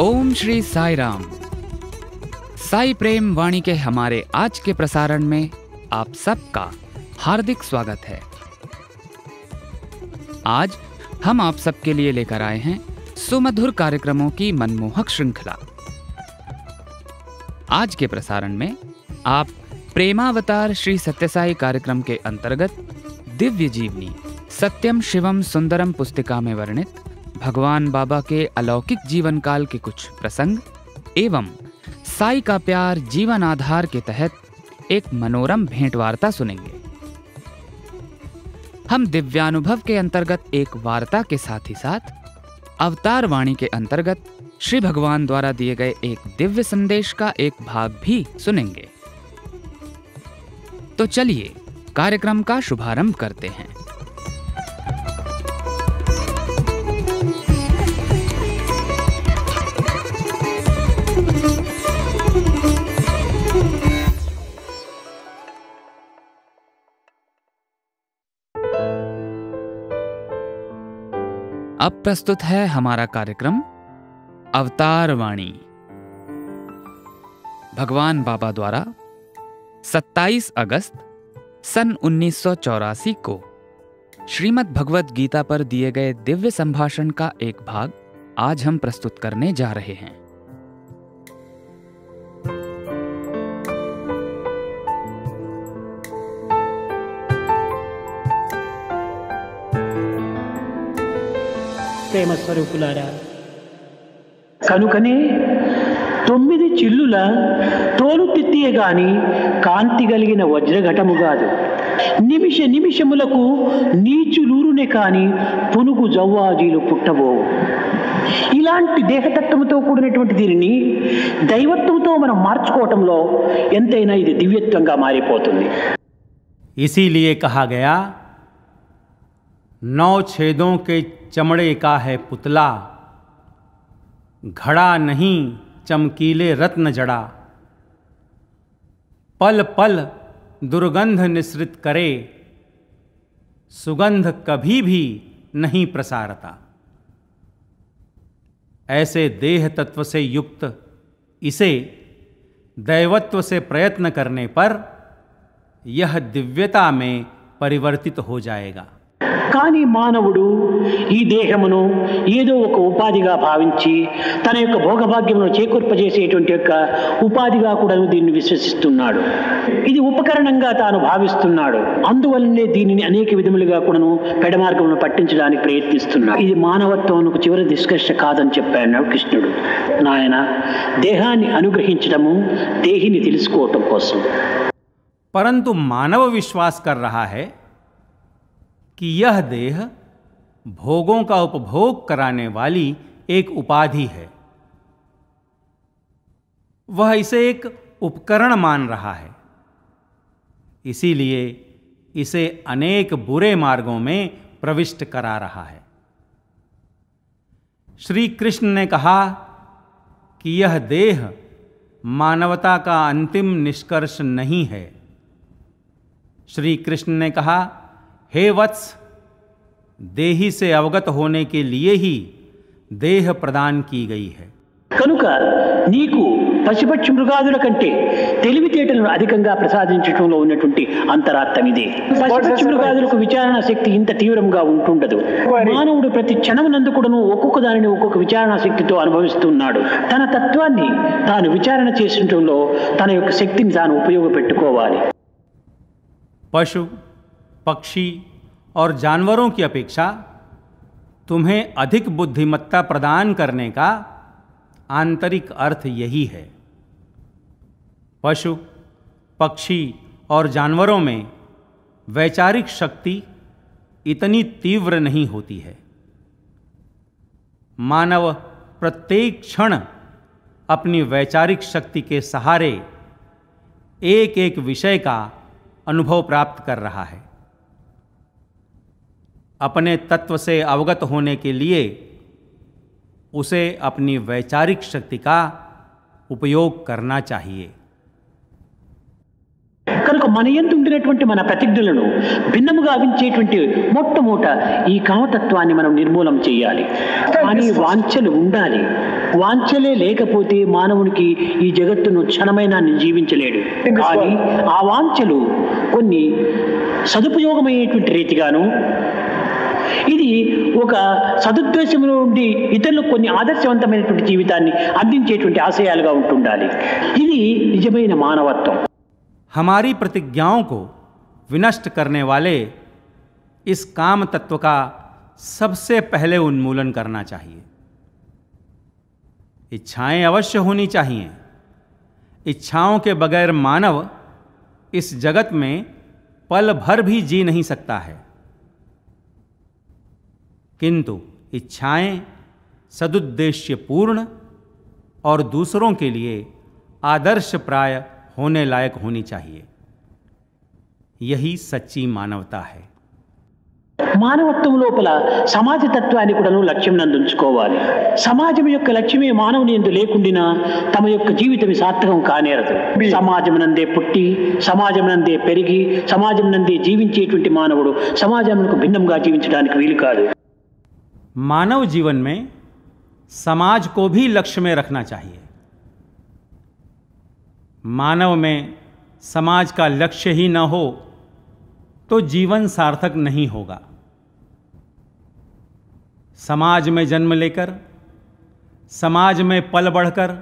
ओम श्री साई राम। साई प्रेम वाणी के हमारे आज के प्रसारण में आप सबका हार्दिक स्वागत है। आज हम आप सबके लिए लेकर आए हैं सुमधुर कार्यक्रमों की मनमोहक श्रृंखला। आज के प्रसारण में आप प्रेमावतार श्री सत्यसाई कार्यक्रम के अंतर्गत दिव्य जीवनी सत्यम शिवम सुंदरम पुस्तिका में वर्णित भगवान बाबा के अलौकिक जीवन काल के कुछ प्रसंग एवं साई का प्यार जीवन आधार के तहत एक मनोरम भेंट वार्ता सुनेंगे। हम दिव्यानुभव के अंतर्गत एक वार्ता के साथ ही साथ अवतार वाणी के अंतर्गत श्री भगवान द्वारा दिए गए एक दिव्य संदेश का एक भाग भी सुनेंगे। तो चलिए, कार्यक्रम का शुभारंभ करते हैं। अब प्रस्तुत है हमारा कार्यक्रम अवतार वाणी। भगवान बाबा द्वारा 27 अगस्त सन 1984 को श्रीमद् भगवत गीता पर दिए गए दिव्य संभाषण का एक भाग आज हम प्रस्तुत करने जा रहे हैं। ప్రేమ స్వరూపులారా కనుకనే తొమ్మిది చిల్లుల తోలు తిత్తియే గాని కాంతి కలిగిన వజ్రఘటము కాదు నిమిష నిమిషములకు నీచులూరునే కాని పునుగు జవ్వాజీలు పుట్టబోవు. ఇలాంటి దేహతత్వంతో కూడినటువంటి దీనిని దైవత్వంతో మనం మార్చుకోవటంలో ఎంతైనా ఇది దివ్యత్వంగా మారిపోతుంది. ఇసీలియే కహాగయా नौ छेदों के चमड़े का है पुतला। घड़ा नहीं, चमकीले रत्न जड़ा। पल पल दुर्गंध निसृत करे, सुगंध कभी भी नहीं प्रसारता। ऐसे देह तत्व से युक्त, इसे दैवत्व से प्रयत्न करने पर यह दिव्यता में परिवर्तित हो जाएगा। కానీ మానవుడు ఈ దేహమును ఏదో ఒక ఉపాధిగా భావించి తన యొక్క భోగభాగ్యమును చేకూర్పజేసేటువంటి యొక్క ఉపాధిగా కూడా దీన్ని విశ్వసిస్తున్నాడు. ఇది ఉపకరణంగా తాను భావిస్తున్నాడు. అందువల్లనే దీనిని అనేక విధములుగా కూడాను పెడమార్గమును పట్టించడానికి ప్రయత్నిస్తున్నాడు. ఇది మానవత్వంకు చివరి నిష్కర్ష కాదని చెప్పాడు కృష్ణుడు. నాయన దేహాన్ని అనుగ్రహించడము దేహిని తెలుసుకోవటం కోసం. పరంతు మానవ విశ్వాస్ కర్ రహా హే. कि यह देह भोगों का उपभोग कराने वाली एक उपाधि है। वह इसे एक उपकरण मान रहा है। इसीलिए इसे अनेक बुरे मार्गों में प्रविष्ट करा रहा है। श्री कृष्ण ने कहा कि यह देह मानवता का अंतिम निष्कर्ष नहीं है। श्री कृष्ण ने कहा हे वत्स देही से अवगत होने के लिए ही देह प्रदान की गई है కనుక నీకు పశుపక్షి మృగాదుల కంటే తెలివితేటలను అధికంగా ప్రసాదించడంలో ఉన్నటువంటి అంతరార్థం ఇదే పశుపక్షి మృగాదులకు విచారణ శక్తి ఇంత తీవ్రంగా ఉంటుండదు మానవుడు ప్రతి క్షణమునందు కూడాను ఒక్కొక్క దానిని ఒక్కొక్క విచారణ శక్తితో అనుభవిస్తున్నాడు తన తత్వాన్ని తాను విచారణ చేసటంలో తన యొక్క శక్తిని తాను ఉపయోగపెట్టుకోవాలి पशु पक्षी और जानवरों की अपेक्षा तुम्हें अधिक बुद्धिमत्ता प्रदान करने का आंतरिक अर्थ यही है। पशु, पक्षी और जानवरों में वैचारिक शक्ति इतनी तीव्र नहीं होती है। मानव प्रत्येक क्षण अपनी वैचारिक शक्ति के सहारे एक एक विषय का अनुभव प्राप्त कर रहा है। अपने तत्व से अवगत होने के लिए उसे अपनी वैचारिक शक्ति का उपयोग करना चाहिए కనుక మన ఎందు ఉండినటువంటి మన ప్రతిజ్ఞలను భిన్నముగా అవించేటువంటి మొట్టమొదట ఈ కామతత్వాన్ని మనం నిర్మూలం చేయాలి కానీ వాంఛలు ఉండాలి వాంఛలే లేకపోతే మానవునికి ఈ జగత్తును క్షణమైనా జీవించలేడు కానీ ఆ వాంఛలు కొన్ని సదుపయోగమయ్యేటువంటి రీతిగాను ఇది ఒక సదుద్దేశంలో ఉండి ఇతరులకు కొన్ని ఆదర్శవంతమైనటువంటి జీవితాన్ని అందించేటువంటి ఆశయాలుగా ఉంటుండాలి ఇది నిజమైన మానవత్వం हमारी प्रतिज्ञाओं को विनष्ट करने वाले इस काम तत्व का सबसे पहले उन्मूलन करना चाहिए इच्छाएं अवश्य होनी चाहिए इच्छाओं के बगैर मानव इस जगत में पल भर भी जी नहीं सकता है किंतु इच्छाएं सदुद्देश्य पूर्ण और दूसरों के लिए आदर्श प्राय होने लायक होनी चाहिए यही सच्ची मानवता है మానవత్వం లోపల సమాజ తత్వాన్ని కూడాను లక్ష్యం నందుంచుకోవాలి సమాజం యొక్క లక్ష్యమే మానవుని ఎందు లేకుండినా తమ యొక్క జీవితం సార్థకం కానేరదు సమాజం నందే పుట్టి సమాజం నందే పెరిగి సమాజం నందే జీవించేటువంటి మానవుడు సమాజంకు భిన్నంగా జీవించడానికి వీలు కాదు मानव जीवन में समाज को भी लक्ष्य में रखना चाहिए। मानव में समाज का लक्ष्य ही न हो तो जीवन सार्थक नहीं होगा। समाज में जन्म लेकर, समाज में पल बढ़कर,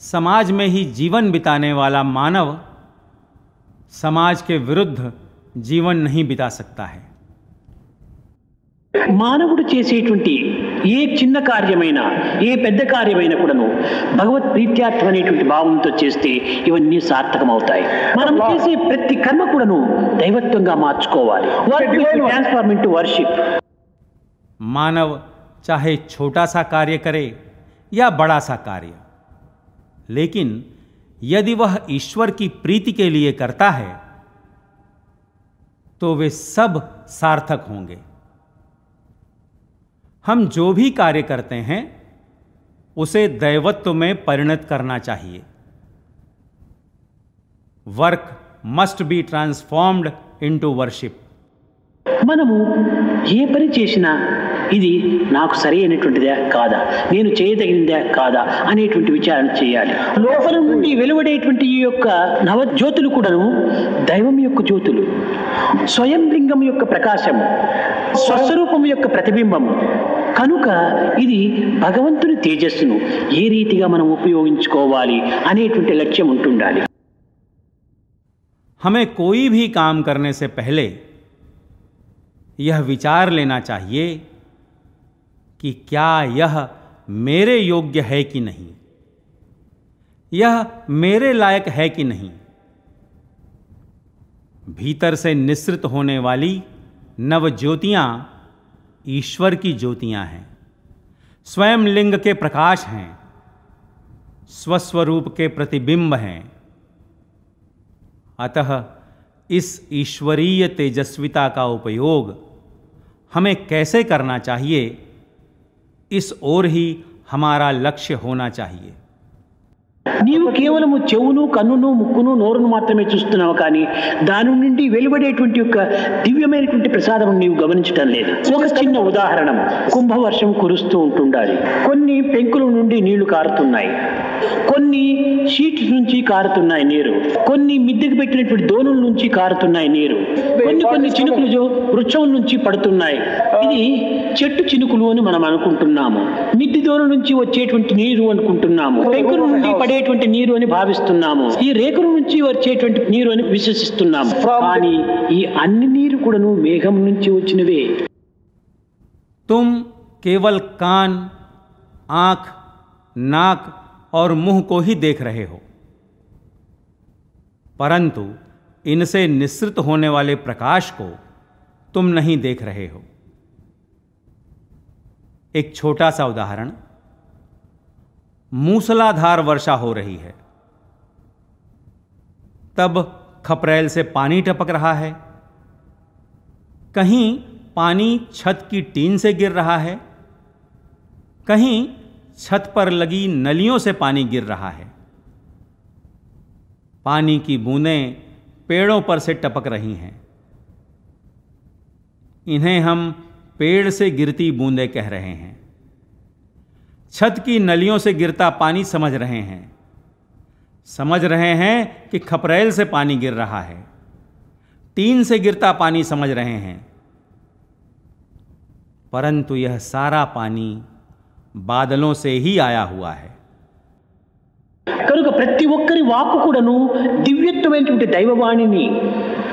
समाज में ही जीवन बिताने वाला मानव समाज के विरुद्ध जीवन नहीं बिता सकता है। మానవుడు చేసేటువంటి ఏ చిన్న కార్యమైనా ఏ పెద్ద కార్యమైనా కూడాను భగవత్ ప్రీత్యార్థం అనేటువంటి భావంతో చేస్తే ఇవన్నీ సార్థకమవుతాయి మనం చేసే ప్రతి కర్మ కూడాను దైవత్వంగా మార్చుకోవాలి ట్రాన్స్ఫార్మ్ ఇంటూ వర్షిప్ मानव चाहे छोटा सा कार्य करे या बड़ा सा कार्य लेकिन यदि वह ईश्वर की प्रीति के लिए करता है तो वे सब सार्थक होंगे हम जो भी कार्य करते हैं, उसे दैवत्व में परिणत करना चाहिए। Work must be transformed into worship మనము ఏ పని చేసినా ఇది నాకు సరి అయినటువంటిదే కాదా? నేను చేయదగినదే కాదా? అనేటువంటి విచారణ చేయాలి. లోపల నుండి వెలువడేటువంటి ఈ యొక్క నవజ్యోతులు కూడాను దైవం యొక్క జ్యోతులు. స్వయం లింగం యొక్క ప్రకాశము స్వస్వరూపం యొక్క ప్రతిబింబము కనుక ఇది భగవంతుని తేజస్సును ఏ రీతిగా మనం ఉపయోగించుకోవాలి అనేటువంటి లక్ష్యం ఉంటుండాలి. హమే కోయి భీ కామ్ కర్నే సే పహలే यह विचार लेना चाहिए कि क्या यह मेरे योग्य है कि नहीं? यह मेरे लायक है कि नहीं? भीतर से निसृत होने वाली नव ज्योतियाँ ईश्वर की ज्योतियाँ हैं। स्वयं लिंग के प्रकाश हैं। स्वस्वरूप के प्रतिबिंब हैं। अतः इस ईश्वरीय तेजस्विता का उपयोग हमें कैसे करना चाहिए इस ओर ही हमारा लक्ष्य होना चाहिए నీవు కేవలము చెవును కన్నును ముక్కును నోరును మాత్రమే చూస్తున్నావు కానీ దాని నుండి వెలువడేటువంటి యొక్క దివ్యమైనటువంటి ప్రసాదం నీవు గమనించడం లేదు ఒక చిన్న ఉదాహరణ కుంభవర్షం కురుస్తూ ఉంటుండాలి కొన్ని పెంకుల నుండి నీళ్లు కారుతున్నాయి కొన్ని షీట్స్ నుంచి కారుతున్నాయి నీరు. కొన్ని మిద్దెకు పెట్టినటువంటి దోణుల నుంచి కారుతున్నాయి నీరు. కొన్ని కొన్ని చినుకులు వృక్షం నుంచి పడుతున్నాయి. ఇది చెట్టు చినుకులు అని మనం అనుకుంటున్నాము. మిద్ది దోను నుంచి వచ్చేటువంటి నీరు అనుకుంటున్నాము. పెంకురు నుండి పడేటువంటి నీరు అని భావిస్తున్నాము. ఈ రేకుల నుంచి వచ్చేటువంటి నీరు అని విశ్వసిస్తున్నాము. కానీ ఈ అన్ని నీరు కూడాను మేఘం నుంచి వచ్చినవే. తుమ్ కేవల్ కాన్ ఆఖ్ నాక్ और मुँह को ही देख रहे हो। परंतु इनसे निसृत होने वाले प्रकाश को तुम नहीं देख रहे हो। एक छोटा सा उदाहरण। मूसलाधार वर्षा हो रही है। तब खपरेल से पानी टपक रहा है। कहीं पानी छत की टीन से गिर रहा है। कहीं छत पर लगी नलियों से पानी गिर रहा है। पानी की बूंदें पेड़ों पर से टपक रही हैं। इन्हें हम पेड़ से गिरती बूंदें कह रहे हैं। छत की नलियों से गिरता पानी समझ रहे हैं। समझ रहे हैं कि खपरेल से पानी गिर रहा है। टीन से गिरता पानी समझ रहे हैं। परंतु यह सारा पानी बादलों से ही आया हुआ है కనుక ప్రతి ఒక్కరి వాక్కు కూడాను దివ్యత్వమైనటువంటి దైవవాణిని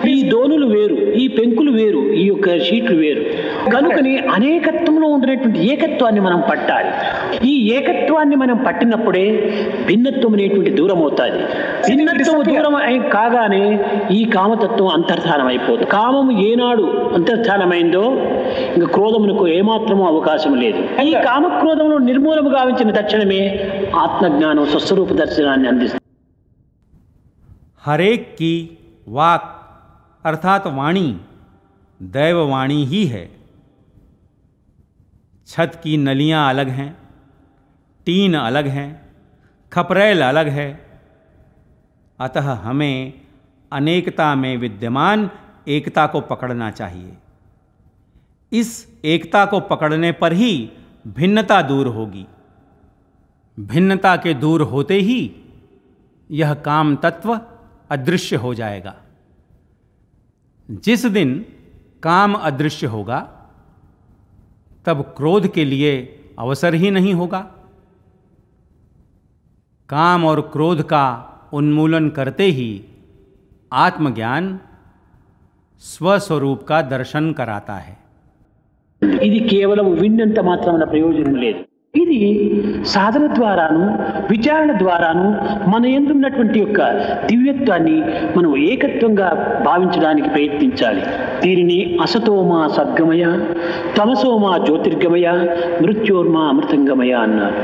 ఈ దోనులు వేరు ఈ పెంకులు వేరు ఈ యొక్క షీట్లు వేరు కనుకని అనేకత్వంలో ఉండినటువంటి ఏకత్వాన్ని మనం పట్టాలి ఈ ఏకత్వాన్ని మనం పట్టినప్పుడే భిన్నత్వం అనేటువంటి దూరం అవుతుంది భిన్నత్వం దూరం అయి కాగానే ఈ కామతత్వం అంతర్ధానం అయిపోతుంది కామము ఏనాడు అంతర్ధానమైందో ఇంకా క్రోధమునకు ఏమాత్రమూ అవకాశం లేదు ఈ కామక్రోధమును నిర్మూలము గావించిన తక్షణమే ఆత్మజ్ఞానం స్వస్వరూప దర్శనాన్ని అందిస్తుంది हरेक की वाक अर्थात वाणी दैववाणी ही है छत की नलियाँ अलग हैं, टीन अलग हैं, खपरेल अलग है। अतः हमें अनेकता में विद्यमान एकता को पकड़ना चाहिए। इस एकता को पकड़ने पर ही भिन्नता दूर होगी। भिन्नता के दूर होते ही यह काम तत्व अदृश्य हो जाएगा। जिस दिन काम अदृश्य होगा तब क्रोध के लिए अवसर ही नहीं होगा काम और क्रोध का उन्मूलन करते ही आत्मज्ञान स्वस्वरूप का दर्शन कराता है ఇది కేవలం విన్నంత మాత్రమైన ప్రయోజనం లేదు ఇది సాధన ద్వారాను విచారణ ద్వారాను మన ఎందున్నటువంటి యొక్క దివ్యత్వాన్ని మనం ఏకత్వంగా భావించడానికి ప్రయత్నించాలి దీనిని అసతోమా సద్గమయ తమసోమా జ్యోతిర్గమయ మృత్యోర్మా అమృతంగమయ అన్నారు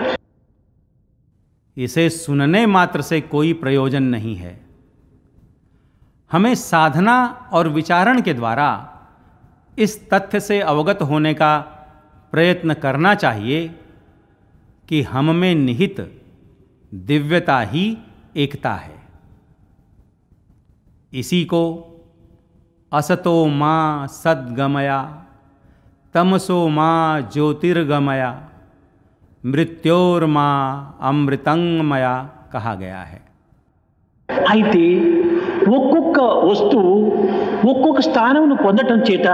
इसे सुनने मात्र से कोई प्रयोजन नहीं है हमें साधना और विचारण के द्वारा इस तथ्य से अवगत होने का प्रयत्न करना चाहिए कि हम में निहित दिव्यता ही एकता है इसी को असतो माँ सद्गमया तमसो माँ ज्योतिर्गमया मृत्योर्मा अमृतंगमया कहा गया है అయితే ఒక్కొక్క వస్తువు ఒక్కొక్క స్థానమును పొందటం చేత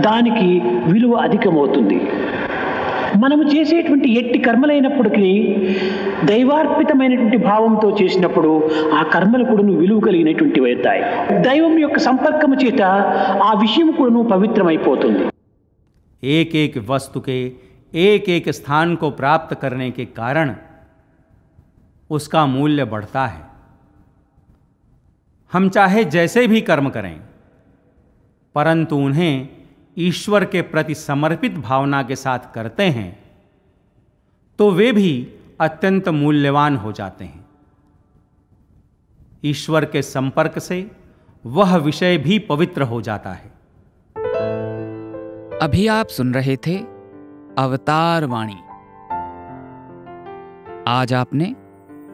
దానికి విలువ అధికమవుతుంది మనము చేసేటువంటి ఎట్టి కర్మలైనప్పటికీ దైవార్పితమైనటువంటి భావంతో చేసినప్పుడు ఆ కర్మలు కూడాను విలువ కలిగినటువంటివి అవుతాయి దైవం యొక్క సంపర్కము చేత ఆ విషయం కూడాను పవిత్రమైపోతుంది एक एक वस्तु के एक एक स्थान को प्राप्त करने के कारण उसका मूल्य बढ़ता है हम चाहे जैसे भी कर्म करें परंतु उन्हें ईश्वर के प्रति समर्पित भावना के साथ करते हैं तो वे भी अत्यंत मूल्यवान हो जाते हैं। ईश्वर के संपर्क से वह विषय भी पवित्र हो जाता है। अभी आप सुन रहे थे अवतार वाणी। आज आपने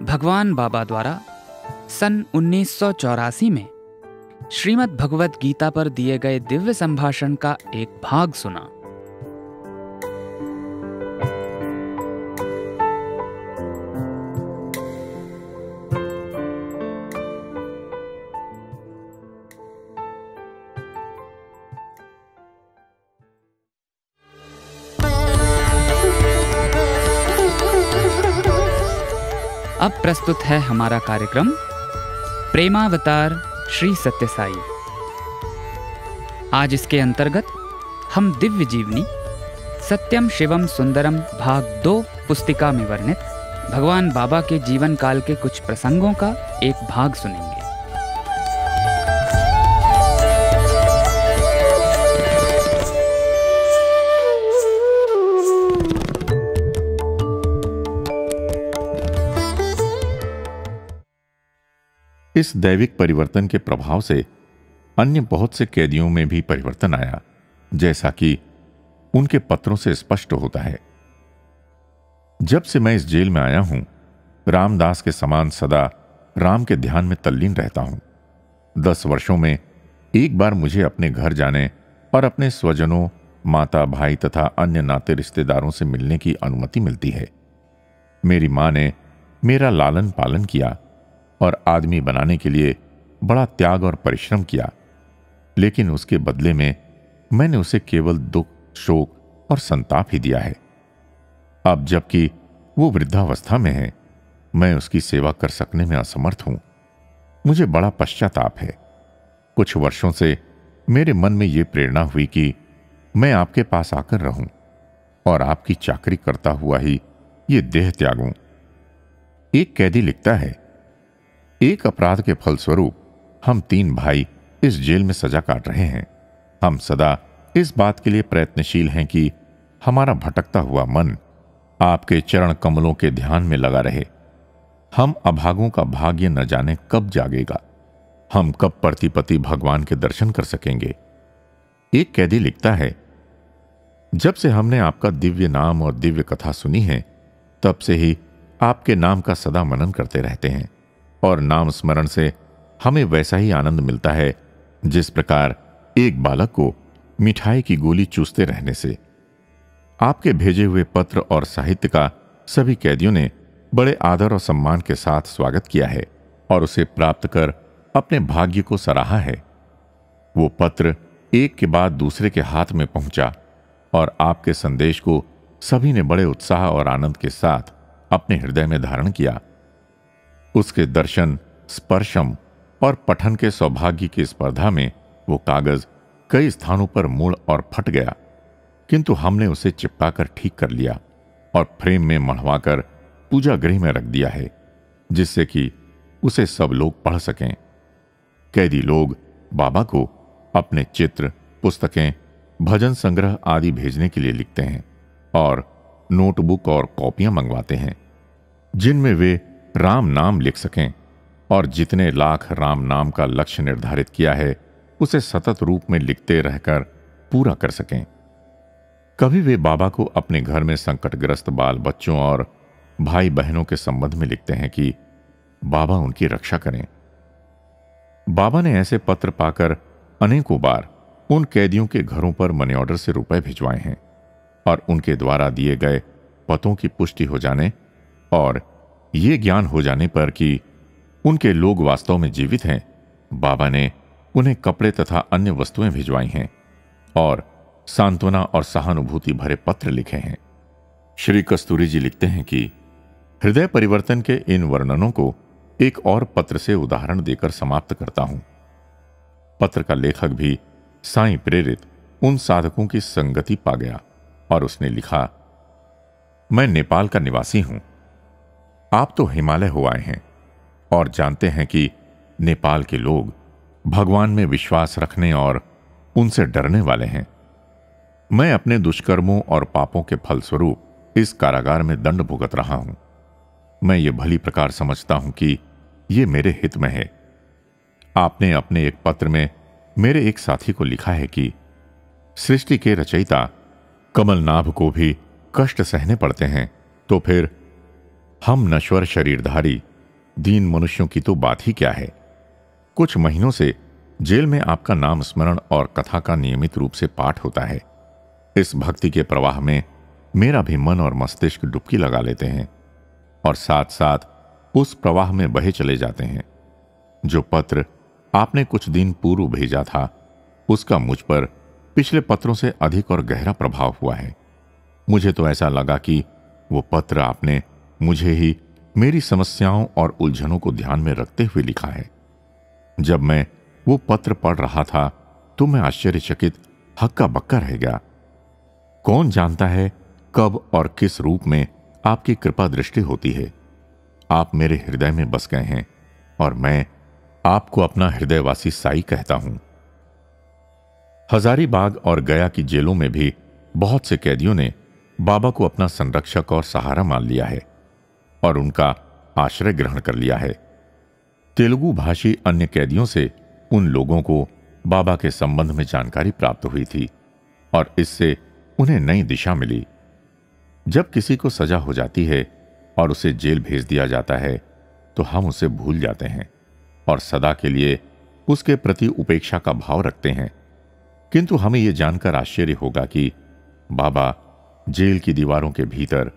भगवान बाबा द्वारा सन 1984 में श्रीमद् भगवत गीता पर दिए गए दिव्य संभाषण का एक भाग सुना। अब प्रस्तुत है हमारा कार्यक्रम, प्रेमावतार श्री सत्य साई आज इसके अंतर्गत हम दिव्य जीवनी, सत्यम शिवम सुंदरम भाग दो पुस्तिका में वर्णित, भगवान बाबा के जीवन काल के कुछ प्रसंगों का एक भाग सुनेंगे। इस दैविक परिवर्तन के प्रभाव से अन्य बहुत से कैदियों में भी परिवर्तन आया, जैसा कि उनके पत्रों से स्पष्ट होता है। जब से मैं इस जेल में आया हूँ, रामदास के समान सदा राम के ध्यान में तल्लीन रहता हूँ। दस वर्षों में एक बार मुझे अपने घर जाने और अपने स्वजनों, माता, भाई तथा अन्य नाते रिश्तेदारों से मिलने की अनुमति मिलती है। मेरी माँ ने मेरा लालन पालन किया और आदमी बनाने के लिए बड़ा त्याग और परिश्रम किया। लेकिन उसके बदले में मैंने उसे केवल दुख, शोक और संताप ही दिया है। अब जबकि वो वृद्धावस्था में है, मैं उसकी सेवा कर सकने में असमर्थ हूँ। मुझे बड़ा पश्चाताप है। कुछ वर्षों से मेरे मन में यह प्रेरणा हुई कि मैं आपके पास आकर रहूँ और आपकी चाकरी करता हुआ ही ये देह त्यागूं। एक कैदी लिखता है एक अपराध के फलस्वरूप हम तीन भाई इस जेल में सजा काट रहे हैं। हम सदा इस बात के लिए प्रयत्नशील हैं कि हमारा भटकता हुआ मन आपके चरण कमलों के ध्यान में लगा रहे। हम अभागों का भाग्य न जाने कब जागेगा। हम कब प्रतिपति भगवान के दर्शन कर सकेंगे। एक कैदी लिखता है, जब से हमने आपका दिव्य नाम और दिव्य कथा सुनी है, तब से ही आपके नाम का सदा मनन करते रहते हैं। और नाम स्मरण से हमें वैसा ही आनंद मिलता है, जिस प्रकार एक बालक को मिठाई की गोली चूसते रहने से। आपके भेजे हुए पत्र और साहित्य का सभी कैदियों ने बड़े आदर और सम्मान के साथ स्वागत किया है और उसे प्राप्त कर अपने भाग्य को सराहा है। वो पत्र एक के बाद दूसरे के हाथ में पहुँचा और आपके संदेश को सभी ने बड़े उत्साह और आनंद के साथ अपने हृदय में धारण किया। उसके दर्शन, स्पर्शम और पठन के सौभाग्य की स्पर्धा में वो कागज़ कई स्थानों पर मुड़ और फट गया। किंतु हमने उसे चिपकाकर ठीक कर लिया और फ्रेम में मढ़वाकर पूजा गृह में रख दिया है, जिससे कि उसे सब लोग पढ़ सकें। कैदी लोग बाबा को अपने चित्र, पुस्तकें, भजन संग्रह आदि भेजने के लिए लिखते हैं और नोटबुक और कॉपियाँ मंगवाते हैं, जिनमें वे राम नाम लिख सकें और जितने लाख राम नाम का लक्ष्य निर्धारित किया है, उसे सतत रूप में लिखते रहकर पूरा कर सकें। कभी वे बाबा को अपने घर में संकटग्रस्त बाल बच्चों और भाई बहनों के संबंध में लिखते हैं कि, बाबा, उनकी रक्षा करें। बाबा ने ऐसे पत्र पाकर अनेकों बार उन कैदियों के घरों पर मनी ऑर्डर से रुपए भिजवाए हैं और उनके द्वारा दिए गए पतों की पुष्टि हो जाने और ये ज्ञान हो जाने पर कि उनके लोग वास्तव में जीवित हैं। बाबा ने उन्हें कपड़े तथा अन्य वस्तुएँ भिजवाई हैं और सांत्वना और सहानुभूति भरे पत्र लिखे हैं। श्री कस्तूरी जी लिखते हैं कि हृदय परिवर्तन के इन वर्णनों को एक और पत्र से उदाहरण देकर समाप्त करता हूँ। पत्र का लेखक भी साई प्रेरित उन साधकों की संगति पा गया और उसने लिखा, मैं नेपाल का निवासी हूँ। आप तो हिमालय हो आए हैं और जानते हैं कि नेपाल के लोग भगवान में विश्वास रखने और उनसे डरने वाले हैं। मैं अपने दुष्कर्मों और पापों के फलस्वरूप इस कारागार में दंड भुगत रहा हूँ। मैं ये भली प्रकार समझता हूँ कि ये मेरे हित में है। आपने अपने एक पत्र में मेरे एक साथी को लिखा है कि सृष्टि के रचयिता कमलनाभ को भी कष्ट सहने पड़ते हैं तो फिर हम नश्वर शरीरधारी, दीन मनुष्यों की तो बात ही क्या है? कुछ महीनों से जेल में आपका नाम स्मरण और कथा का नियमित रूप से पाठ होता है। इस भक्ति के प्रवाह में मेरा भी मन और मस्तिष्क डुबकी लगा लेते हैं और साथ साथ उस प्रवाह में बहे चले जाते हैं। जो पत्र आपने कुछ दिन पूर्व भेजा था, उसका मुझ पर पिछले पत्रों से अधिक और गहरा प्रभाव हुआ है। मुझे तो ऐसा लगा कि वो पत्र आपने मुझे ही मेरी समस्याओं और उलझनों को ध्यान में रखते हुए लिखा है। जब मैं वो पत्र पढ़ रहा था तो मैं आश्चर्यचकित हक्का बक्का रह गया। कौन जानता है कब और किस रूप में आपकी कृपा दृष्टि होती है? आप मेरे हृदय में बस गए हैं और मैं आपको अपना हृदयवासी साई कहता हूँ। हजारीबाग और गया की जेलों में भी बहुत से कैदियों ने बाबा को अपना संरक्षक और सहारा मान लिया है। और उनका आश्रय ग्रहण कर लिया है। तेलुगु भाषी अन्य कैदियों से उन लोगों को बाबा के संबंध में जानकारी प्राप्त हुई थी और इससे उन्हें नई दिशा मिली। जब किसी को सजा हो जाती है और उसे जेल भेज दिया जाता है तो हम उसे भूल जाते हैं और सदा के लिए उसके प्रति उपेक्षा का भाव रखते हैं। किंतु हमें यह जानकर आश्चर्य होगा कि बाबा जेल की दीवारों के भीतर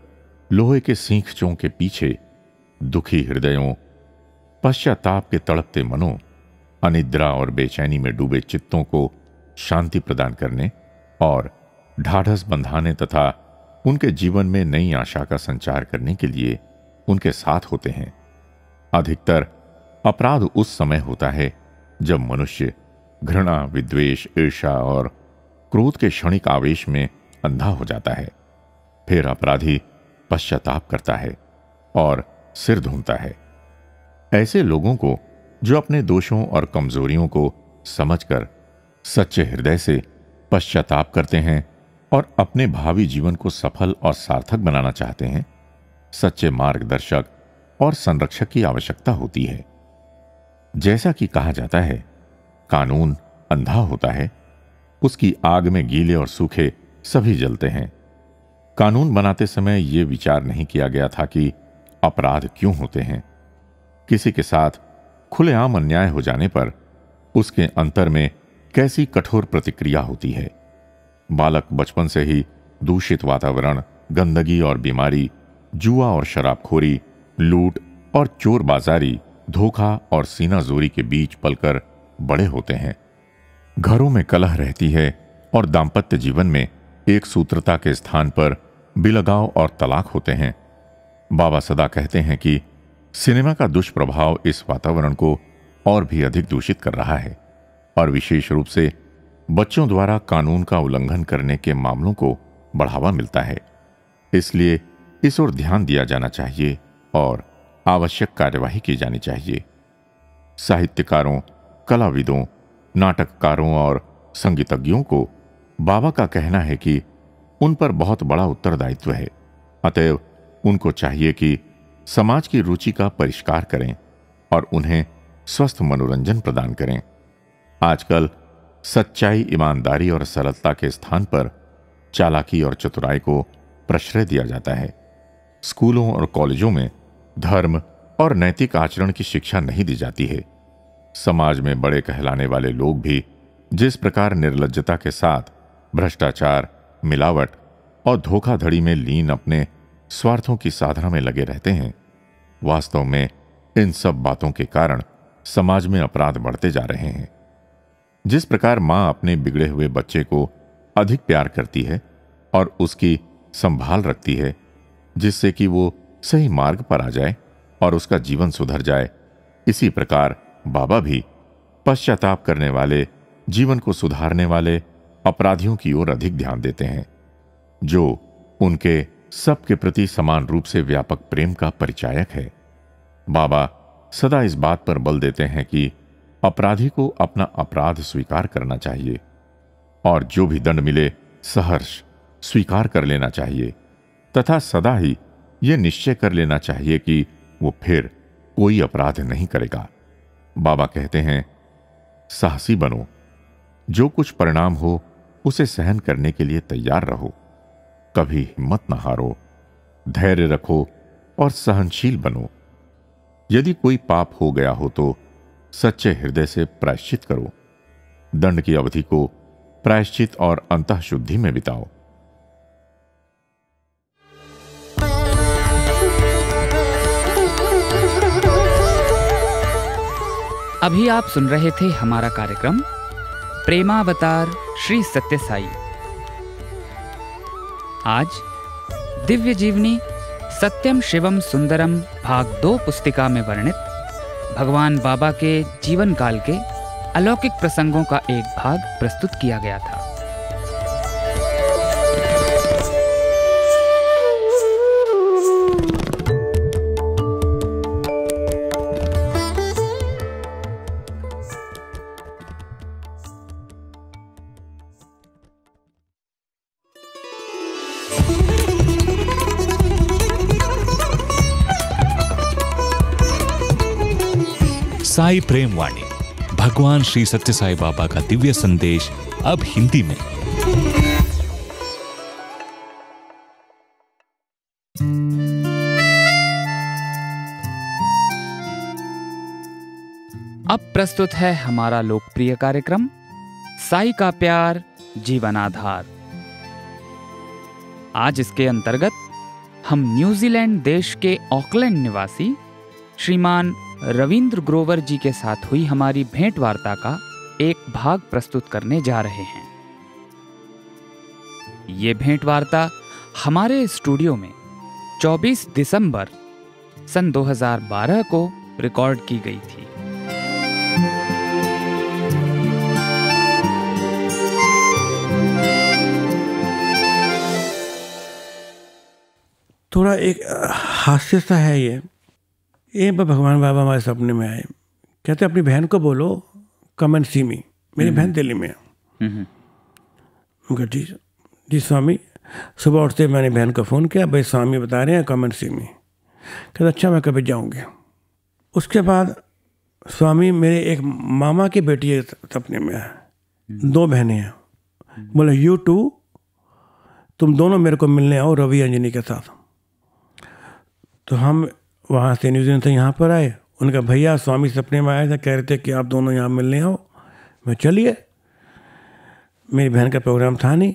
लोहे के सींखचों के पीछे दुखी हृदयों, पश्चाताप के तड़पते मनों, अनिद्रा और बेचैनी में डूबे चित्तों को शांति प्रदान करने और ढाढ़स बंधाने तथा उनके जीवन में नई आशा का संचार करने के लिए उनके साथ होते हैं। अधिकतर अपराध उस समय होता है जब मनुष्य घृणा, विद्वेष ईर्षा और क्रोध के क्षणिक आवेश में अंधा हो जाता है। फिर अपराधी पश्चाताप करता है और सिर धूमता है। ऐसे लोगों को, जो अपने दोषों और कमजोरियों को समझकर सच्चे हृदय से पश्चाताप करते हैं और अपने भावी जीवन को सफल और सार्थक बनाना चाहते हैं, सच्चे मार्गदर्शक और संरक्षक की आवश्यकता होती है। जैसा कि कहा जाता है, कानून अंधा होता है, उसकी आग में गीले और सूखे सभी जलते हैं। कानून बनाते समय यह विचार नहीं किया गया था कि अपराध क्यों होते हैं। किसी के साथ खुलेआम अन्याय हो जाने पर उसके अंतर में कैसी कठोर प्रतिक्रिया होती है। बालक बचपन से ही दूषित वातावरण, गंदगी और बीमारी, जुआ और शराबखोरी, लूट और चोर बाजारी, धोखा और सीना जोरी के बीच पलकर बड़े होते हैं। घरों में कलह रहती है और दाम्पत्य जीवन में एक सूत्रता के स्थान पर बिलगाव और तलाक होते हैं। बाबा सदा कहते हैं कि सिनेमा का दुष्प्रभाव इस वातावरण को और भी अधिक दूषित कर रहा है और विशेष रूप से बच्चों द्वारा कानून का उल्लंघन करने के मामलों को बढ़ावा मिलता है। इसलिए इस ओर ध्यान दिया जाना चाहिए और आवश्यक कार्यवाही की जानी चाहिए। साहित्यकारों, कलाविदों, नाटककारों और संगीतज्ञों को बाबा का कहना है कि उन पर बहुत बड़ा उत्तरदायित्व है। अतएव उनको चाहिए कि समाज की रुचि का परिष्कार करें और उन्हें स्वस्थ मनोरंजन प्रदान करें। आजकल सच्चाई, ईमानदारी और सरलता के स्थान पर चालाकी और चतुराई को प्रश्रय दिया जाता है। स्कूलों और कॉलेजों में धर्म और नैतिक आचरण की शिक्षा नहीं दी जाती है। समाज में बड़े कहलाने वाले लोग भी जिस प्रकार निर्लजता के साथ भ्रष्टाचार मिलावट और धोखाधड़ी में लीन अपने स्वार्थों की साधना में लगे रहते हैं। वास्तव में इन सब बातों के कारण समाज में अपराध बढ़ते जा रहे हैं। जिस प्रकार माँ अपने बिगड़े हुए बच्चे को अधिक प्यार करती है और उसकी संभाल रखती है, जिससे कि वो सही मार्ग पर आ जाए और उसका जीवन सुधर जाए, इसी प्रकार बाबा भी पश्चाताप करने वाले, जीवन को सुधारने वाले अपराधियों की ओर अधिक ध्यान देते हैं, जो उनके सबके प्रति समान रूप से व्यापक प्रेम का परिचायक है। बाबा सदा इस बात पर बल देते हैं कि अपराधी को अपना अपराध स्वीकार करना चाहिए, और जो भी दंड मिले, सहर्ष स्वीकार कर लेना चाहिए, तथा सदा ही यह निश्चय कर लेना चाहिए कि वो फिर कोई अपराध नहीं करेगा। बाबा कहते हैं, साहसी बनो, जो कुछ परिणाम हो उसे सहन करने के लिए तैयार रहो। कभी हिम्मत न हारो। धैर्य रखो और सहनशील बनो। यदि कोई पाप हो गया हो तो सच्चे हृदय से प्रायश्चित करो। दंड की अवधि को प्रायश्चित और अंत शुद्धि में बिताओ। अभी आप सुन रहे थे हमारा कार्यक्रम प्रेमावतार श्री सत्य साई आज दिव्य जीवनी सत्यम शिवम सुंदरम भाग दो पुस्तिका में वर्णित भगवान बाबा के जीवन काल के अलौकिक प्रसंगों का एक भाग प्रस्तुत किया गया था। साई प्रेम वाणी, भगवान श्री सत्य साई बाबा का दिव्य संदेश अब हिंदी में। अब प्रस्तुत है हमारा लोकप्रिय कार्यक्रम, साई का प्यार जीवन आधार आज इसके अंतर्गत हम न्यूजीलैंड देश के ऑकलैंड निवासी श्रीमान रविंद्र ग्रोवर जी के साथ हुई हमारी भेंट वार्ता का एक भाग प्रस्तुत करने जा रहे हैं। ये भेंट वार्ता हमारे स्टूडियो में 24 दिसंबर सन 2012 को रिकॉर्ड की गई थी। थोड़ा एक हास्य सा है ये। बार भगवान बाबा हमारे सपने में आए। कहते अपनी बहन को बोलो कम एंड सी मी मेरी बहन दिल्ली में है। उनका जी जी स्वामी। सुबह उठते मैंने बहन को फ़ोन किया भाई स्वामी बता रहे हैं कम एंड सी मी कहते अच्छा मैं कभी जाऊँगी। उसके बाद स्वामी मेरे एक मामा की बेटी है सपने में है। दो बहनें हैं। बोले यू टू तुम दोनों मेरे को मिलने आओ रवि अंजनी के साथ। तो हम वहाँ से न्यूजीलैंड से यहाँ पर आए। उनका भैया स्वामी सपने में आए थे कह रहे थे कि आप दोनों यहाँ मिलने आओ। मैं चलिए। मेरी बहन का प्रोग्राम था नहीं।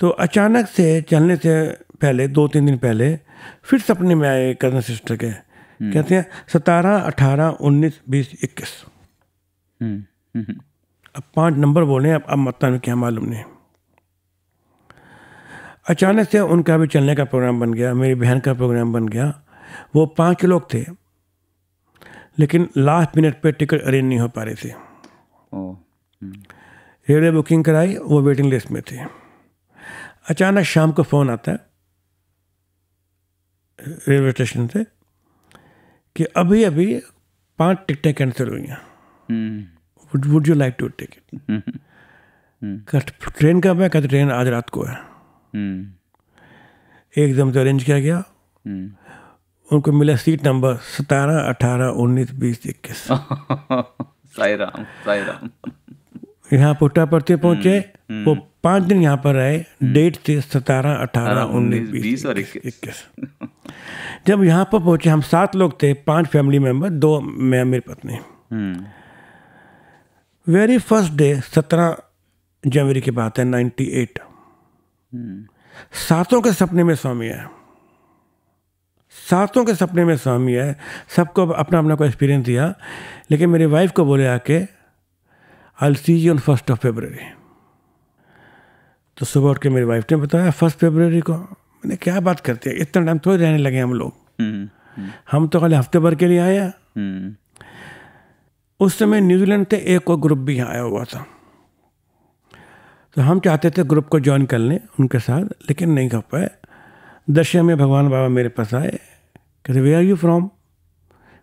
तो अचानक से चलने से पहले दो तीन दिन पहले फिर सपने में आए कज़न सिस्टर के। कहते हैं सतारह अठारह उन्नीस बीस इक्कीस। अब पाँच नंबर बोले अब अब मतलब क्या मालूम नहीं। अचानक से उनका भी चलने का प्रोग्राम बन गया मेरी बहन का प्रोग्राम बन गया। वो पाँच लोग थे लेकिन लास्ट मिनट पे टिकट अरेंज नहीं हो पा रहे थे। रेलवे बुकिंग कराई वो वेटिंग लिस्ट में थे। अचानक शाम को फ़ोन आता है रेलवे स्टेशन से कि अभी अभी पाँच टिकटें कैंसिल हुई हैं। Would you like to take it train कब है? कहते ट्रेन आज रात को है। एकदम से अरेंज किया गया। उनको मिला सीट नंबर सतारह अठारह उन्नीस बीस इक्कीस। साई राम साई राम। यहाँ पुट्टापर्थी पहुँचे वो पाँच दिन यहाँ पर रहे। डेट थी सतारह अठारह उन्नीस बीस और इक्कीस जब यहाँ पर पहुँचे हम सात लोग थे पाँच फैमिली मेंबर दो मैं मेरी पत्नी। वेरी फ़र्स्ट डे सत्रह जनवरी की बात है नाइन्टी एट सातों के सपने में स्वामी है। सातों के सपने में स्वामी है। सबको अपना अपना को एक्सपीरियंस दिया। लेकिन मेरी वाइफ को बोले आके I see you on first of February तो सुबह उठ के मेरी वाइफ ने बताया फ़र्स्ट फेबररी को? मैंने क्या बात करते हैं? इतना टाइम थोड़े रहने लगे हम लोग। हम तो खाली हफ़्ते भर के लिए आए हैं। उस समय न्यूजीलैंड से एक और ग्रुप भी यहाँ आया हुआ था। तो हम चाहते थे ग्रुप को ज्वाइन कर लें उनके साथ लेकिन नहीं कर पाए। दशा में भगवान बाबा मेरे पास आए कहते वे आर यू फ्रॉम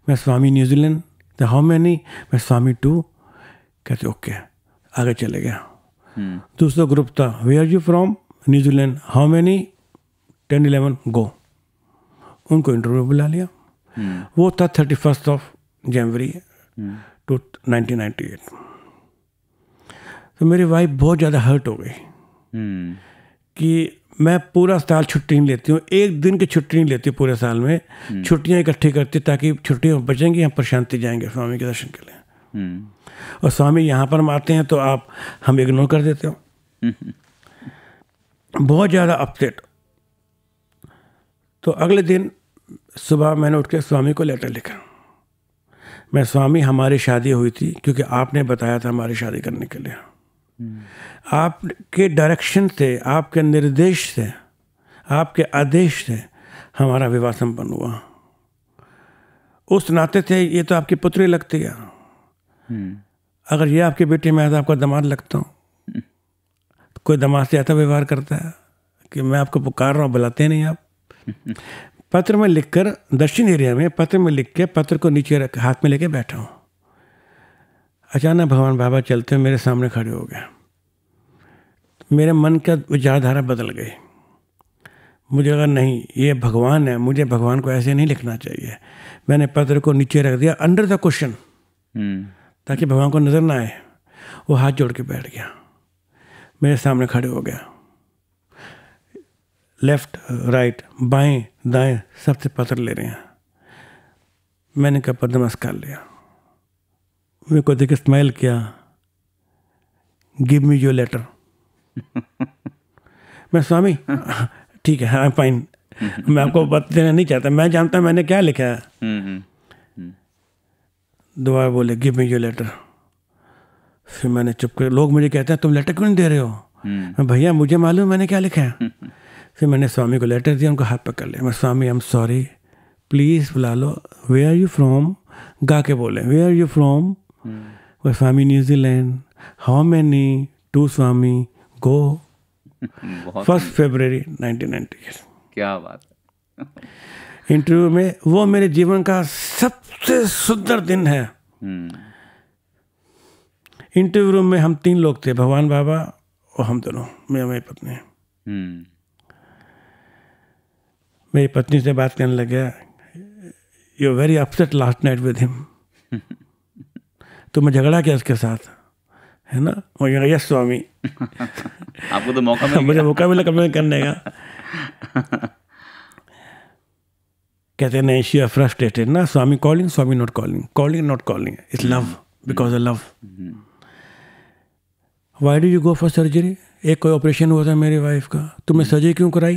मैं स्वामी न्यूजीलैंड। तो हाउ मैनी मैं स्वामी टू। कहते ओके आगे चले गया दूसरा ग्रुप था where are you from New Zealand. How many ten eleven go उनको इंटरव्यू बुला लिया। वो था thirty first of January two nineteen ninety eight तो मेरी वाइफ बहुत ज़्यादा हर्ट हो गई। कि मैं पूरा साल छुट्टी नहीं लेती हूँ एक दिन की छुट्टी नहीं लेती पूरे साल में। छुट्टियाँ इकट्ठी करती ताकि छुट्टियाँ बचेंगी हम प्रशांति जाएँगे स्वामी के दर्शन के लिए। और स्वामी यहाँ पर हम आते हैं तो आप हम इग्नोर कर देते हो। बहुत ज़्यादा अपसेट तो अगले दिन सुबह मैंने उठ के स्वामी को लेटर लिखा। मैं स्वामी हमारी शादी हुई थी क्योंकि आपने बताया था हमारी शादी करने के लिए। आपके डायरेक्शन से आपके निर्देश से आपके आदेश से हमारा विवाह संपन्न हुआ। उस नाते थे ये तो आपकी पुत्री लगती है। अगर ये आपकी बेटी मैं तो आपका दामाद लगता हूँ। कोई दामाद से ऐसा व्यवहार करता है कि मैं आपको पुकार रहा हूँ बुलाते नहीं आप। पत्र में लिखकर दक्षिण एरिया में पत्र में लिख के पत्र को नीचे रख हाथ में लेके बैठा हूँ। अचानक भगवान बाबा चलते हुए मेरे सामने खड़े हो गए। मेरे मन का विचारधारा बदल गई। मुझे लगा नहीं ये भगवान है मुझे भगवान को ऐसे नहीं लिखना चाहिए। मैंने पत्र को नीचे रख दिया अंडर द क्वेश्चन ताकि भगवान को नज़र ना आए। वो हाथ जोड़ के बैठ गया। मेरे सामने खड़े हो गया। लेफ़्ट राइट बाएँ दाएँ सबसे पत्र ले रहे हैं। मैंने कहा पर नमस्कार लिया। मेरे को देख स्माइल किया। गिव मी योर लेटर मैं स्वामी ठीक है आई एम फाइन मैं आपको बता देना नहीं चाहता। मैं जानता मैंने क्या लिखा है। हम्म, हम्म, दोबारा बोले गिव मी योर लेटर फिर मैंने चुप कर लोग मुझे कहते हैं तुम लेटर क्यों नहीं दे रहे हो? हम्म। मैं भैया मुझे मालूम मैंने क्या लिखा है. फिर मैंने स्वामी को लेटर दिया उनको हाथ पकड़ लिया। मैं Swami I am sorry please बुला लो। वे आर यू फ्रॉम गा के बोले where are you from where Swami New Zealand how many two Swami go first February 1990 क्या बात है। इंटरव्यू में वो मेरे जीवन का सबसे सुंदर दिन है। इंटरव्यू रूम में हम तीन लोग थे भगवान बाबा और हम दोनों मैं मेरी पत्नी। हम्म, मेरी पत्नी से बात करने लग गया you very upset last night with him तो मैं झगड़ा किया उसके साथ है ना? वो यस स्वामी. आपको तो मौका मिला मुझे मौका मिला कभी करने का। कहते हैं नहीं शी आर फ्रस्ट्रेटेड ना Swami calling Swami not calling calling not calling it's love because of love why do you go for surgery एक कोई ऑपरेशन हुआ था मेरी वाइफ का। तुमने सर्जरी क्यों कराई?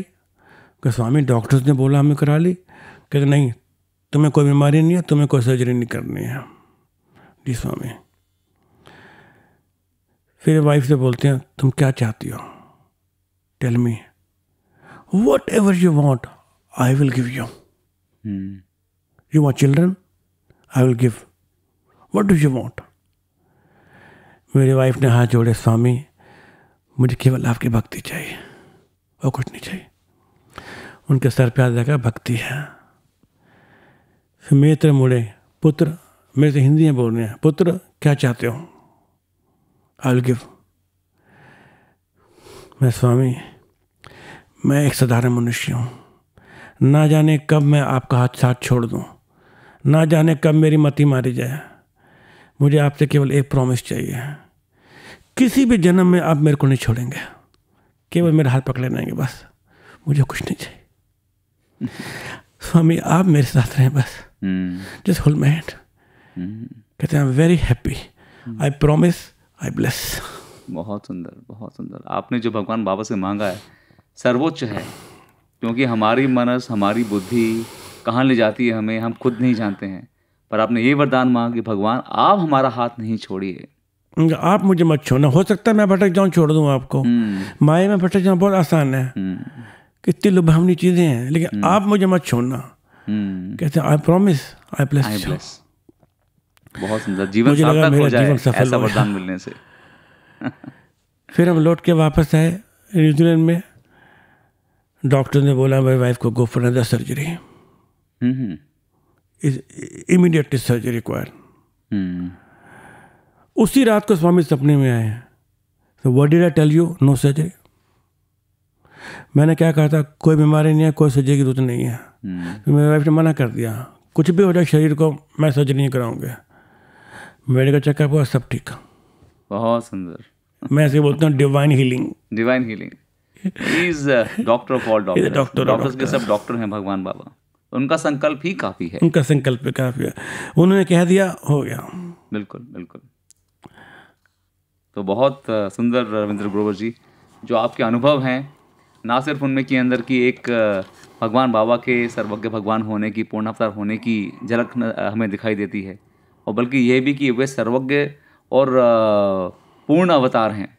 कि स्वामी डॉक्टर्स ने बोला हमें करा ली. कहते नहीं तुम्हें कोई बीमारी नहीं है तुम्हें कोई सर्जरी नहीं करनी है. जी स्वामी। फिर वाइफ से बोलते हैं तुम क्या चाहती हो? Tell me whatever you want I will give you you want children I will give what do you want मेरी वाइफ ने हाथ जोड़े स्वामी मुझे केवल आपकी भक्ति चाहिए और कुछ नहीं चाहिए। उनके सर पे हाथ लगा भक्ति है। फिर मेरी तरफ़ मुड़े पुत्र मेरे से हिंदी में बोल रहे हैं। पुत्र क्या चाहते हो? आई गिव मैं स्वामी मैं एक साधारण मनुष्य हूँ। ना जाने कब मैं आपका हाथ साथ छोड़ दूँ। ना जाने कब मेरी मति मारी जाए। मुझे आपसे केवल एक प्रॉमिस चाहिए। किसी भी जन्म में आप मेरे को नहीं छोड़ेंगे। केवल मेरा हाथ पकड़े रहेंगे बस। मुझे कुछ नहीं चाहिए। स्वामी आप मेरे साथ रहें बस। जस्ट होल्ड माई हैंड कहते हैं I am very happy I promise I bless बहुत सुंदर बहुत सुंदर। आपने जो भगवान बाबा से मांगा है सर्वोच्च है क्योंकि हमारी मनस हमारी बुद्धि कहाँ ले जाती है हमें हम खुद नहीं जानते हैं। पर आपने ये वरदान मांगा कि भगवान आप हमारा हाथ नहीं छोड़िए। आप मुझे मत छोड़ना। हो सकता है मैं भटक जाऊँ छोड़ दूँ आपको। हम्म, माया में भटक जाना बहुत आसान है। हम्म, कितनी लुभावनी चीज़ें हैं लेकिन आप मुझे मत छोड़ना। हम्म, कहते हैं आई प्रॉमिस आई ब्लेस बहुत सुंदर जीवन मुझे लगा मेरा जीवन सफल ऐसा। वरदान मिलने से। फिर हम लौट के वापस आए न्यूजीलैंड में। डॉक्टर ने बोला मेरी वाइफ को go for another surgery hmm, immediately surgery require उसी रात को स्वामी सपने में आए। तो what did I tell you no surgery मैंने क्या कहा था कोई बीमारी नहीं है कोई सर्जरी की ज़रूरत नहीं है। तो मेरी वाइफ ने मना कर दिया कुछ भी हो जाए शरीर को मैं सर्जरी नहीं कराऊँगा। मेडिकल चेकअप हुआ सब ठीक बहुत सुंदर। मैं ऐसे बोलता हूँ divine healing divine healing doctor of all doctor doctors के सब डॉक्टर हैं भगवान बाबा। उनका संकल्प ही काफ़ी है। उनका संकल्प काफ़ी है। उन्होंने कह दिया हो गया। बिल्कुल बिल्कुल। तो बहुत सुंदर रविंद्र ग्रोवर जी जो आपके अनुभव हैं ना सिर्फ़ उनमें के अंदर की एक भगवान बाबा के सर्वज्ञ भगवान होने की पूर्ण अवतार होने की झलक हमें दिखाई देती है और बल्कि ये भी कि वे सर्वज्ञ और पूर्ण अवतार हैं।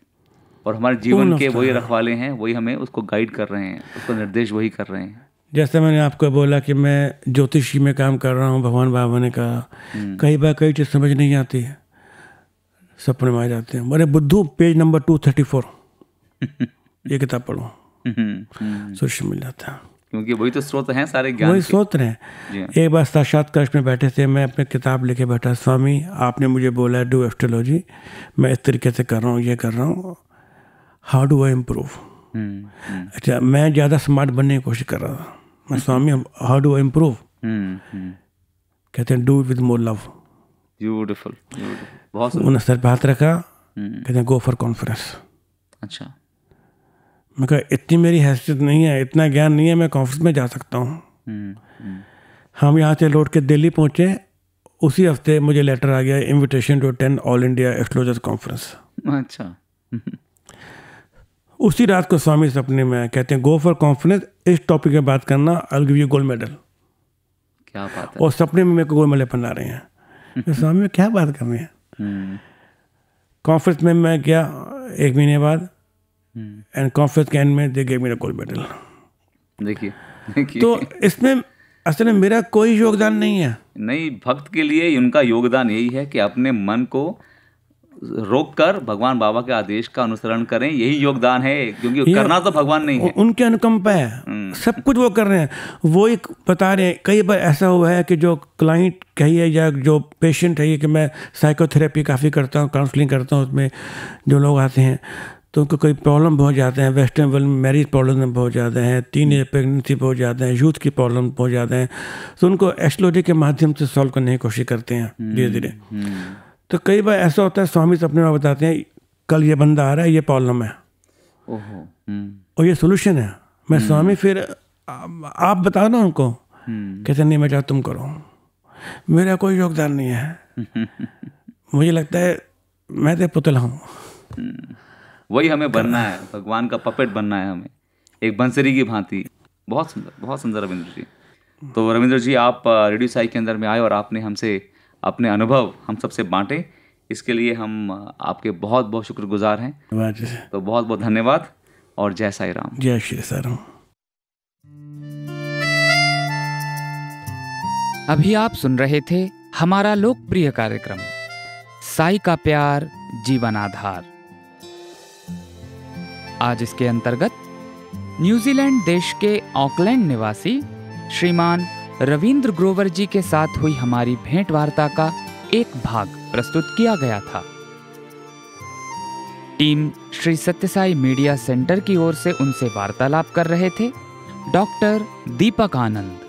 और हमारे जीवन के वही रखवाले हैं वही हमें उसको गाइड कर रहे हैं उसको निर्देश वही कर रहे हैं। जैसे मैंने आपको बोला कि मैं ज्योतिषी में काम कर रहा हूँ भगवान बाबा ने कहा कई बार कई चीज़ समझ नहीं आती है। सपने में आ जाते हैं। अरे बुद्धू page number two thirty four ये किताब पढ़ो। हम्म, हम्म, सोच मिल जाता है। क्योंकि वही तो स्रोत हैं सारे ज्ञान वही जी हैं। एक बार साक्षात साक्षात्कार में बैठे थे मैं अपने किताब लेके बैठा। स्वामी आपने मुझे बोला है डू एस्ट्रोलॉजी मैं इस तरीके से कर रहा हूँ ये कर रहा हूँ। हाउ डू आई इम्प्रूव अच्छा मैं ज़्यादा स्मार्ट बनने की कोशिश कर रहा था। मैं Swami how do I improve कहते हैं do with more love beautiful beautiful बहुत सुंदर। उन्हें सर पे हाथ रखा। हम्म, कहते हैं गो फॉर कॉन्फ्रेंस अच्छा। मैं कहा इतनी मेरी हैसियत नहीं है इतना ज्ञान नहीं है मैं कॉन्फ्रेंस में जा सकता हूँ. हम्म, हम्म, हम यहाँ से लौट के दिल्ली पहुँचे। उसी हफ़्ते मुझे लेटर आ गया invitation to attend all India exposure conference अच्छा। उसी रात को स्वामी सपने में कहते हैं गो फॉर कॉन्फ्रेंस इस टॉपिक पे बात करना I give you gold medal क्या बात है। और सपने में मेरे को गोल्ड मेडल पहना रहे हैं। स्वामी में क्या बात कर रहे हैं? हम्म, कॉन्फ्रेंस में मैं गया एक महीने बाद हम्म, एंड कॉन्फ्रेंस के एंड में दे गए मेरा गोल्ड मेडल देखिए तो इसमें असल में मेरा कोई योगदान नहीं है। नहीं भक्त के लिए उनका योगदान यही है कि अपने मन को रोक कर भगवान बाबा के आदेश का अनुसरण करें यही योगदान है क्योंकि करना तो भगवान नहीं है। उनकी अनुकंपा है। सब कुछ वो कर रहे हैं। वो एक बता रहे हैं कई बार ऐसा हुआ है कि जो क्लाइंट कहिए या जो पेशेंट है ये कि मैं साइकोथेरेपी काफ़ी करता हूँ काउंसलिंग करता हूँ उसमें जो लोग आते हैं तो उनको कोई प्रॉब्लम बहुत जाते हैं। वेस्टर्न वर्ल्ड में मैरिज प्रॉब्लम बहुत ज़्यादा हैं। टीन एज प्रेगनेंसी बहुत ज़्यादा है। यूथ की प्रॉब्लम बहुत ज़्यादा है। तो उनको एस्ट्रोलॉजी के माध्यम से सॉल्व करने की कोशिश करते हैं धीरे धीरे तो कई बार ऐसा होता है स्वामी अपने में बताते हैं कल ये बंदा आ रहा है ये प्रॉब्लम है। हम्म, और ये सोल्यूशन है। मैं स्वामी फिर आप बता ना उनको। हम्म, कहते नहीं मैं चाहता तुम करो। मेरा कोई योगदान नहीं है। मुझे लगता है मैं तो पुतला हूँ। वही हमें बनना है। भगवान का पपेट बनना है हमें। एक बंसरी की भांति। बहुत सुंदर बहुत सुंदर रविंद्र जी। तो रविंद्र जी आप रेडियो साई के अंदर में आए और आपने हमसे अपने अनुभव हम सबसे बांटे। इसके लिए हम आपके बहुत बहुत शुक्रगुजार हैं। तो बहुत बहुत धन्यवाद और जय साई राम। जय श्री सर अभी आप सुन रहे थे हमारा लोकप्रिय कार्यक्रम साई का प्यार जीवन आधार। आज इसके अंतर्गत न्यूजीलैंड देश के ऑकलैंड निवासी श्रीमान रविंद्र ग्रोवर जी के साथ हुई हमारी भेंट वार्ता का एक भाग प्रस्तुत किया गया था। Team Shri Sathya Sai media centre की ओर से उनसे वार्तालाप कर रहे थे डॉक्टर दीपक आनंद।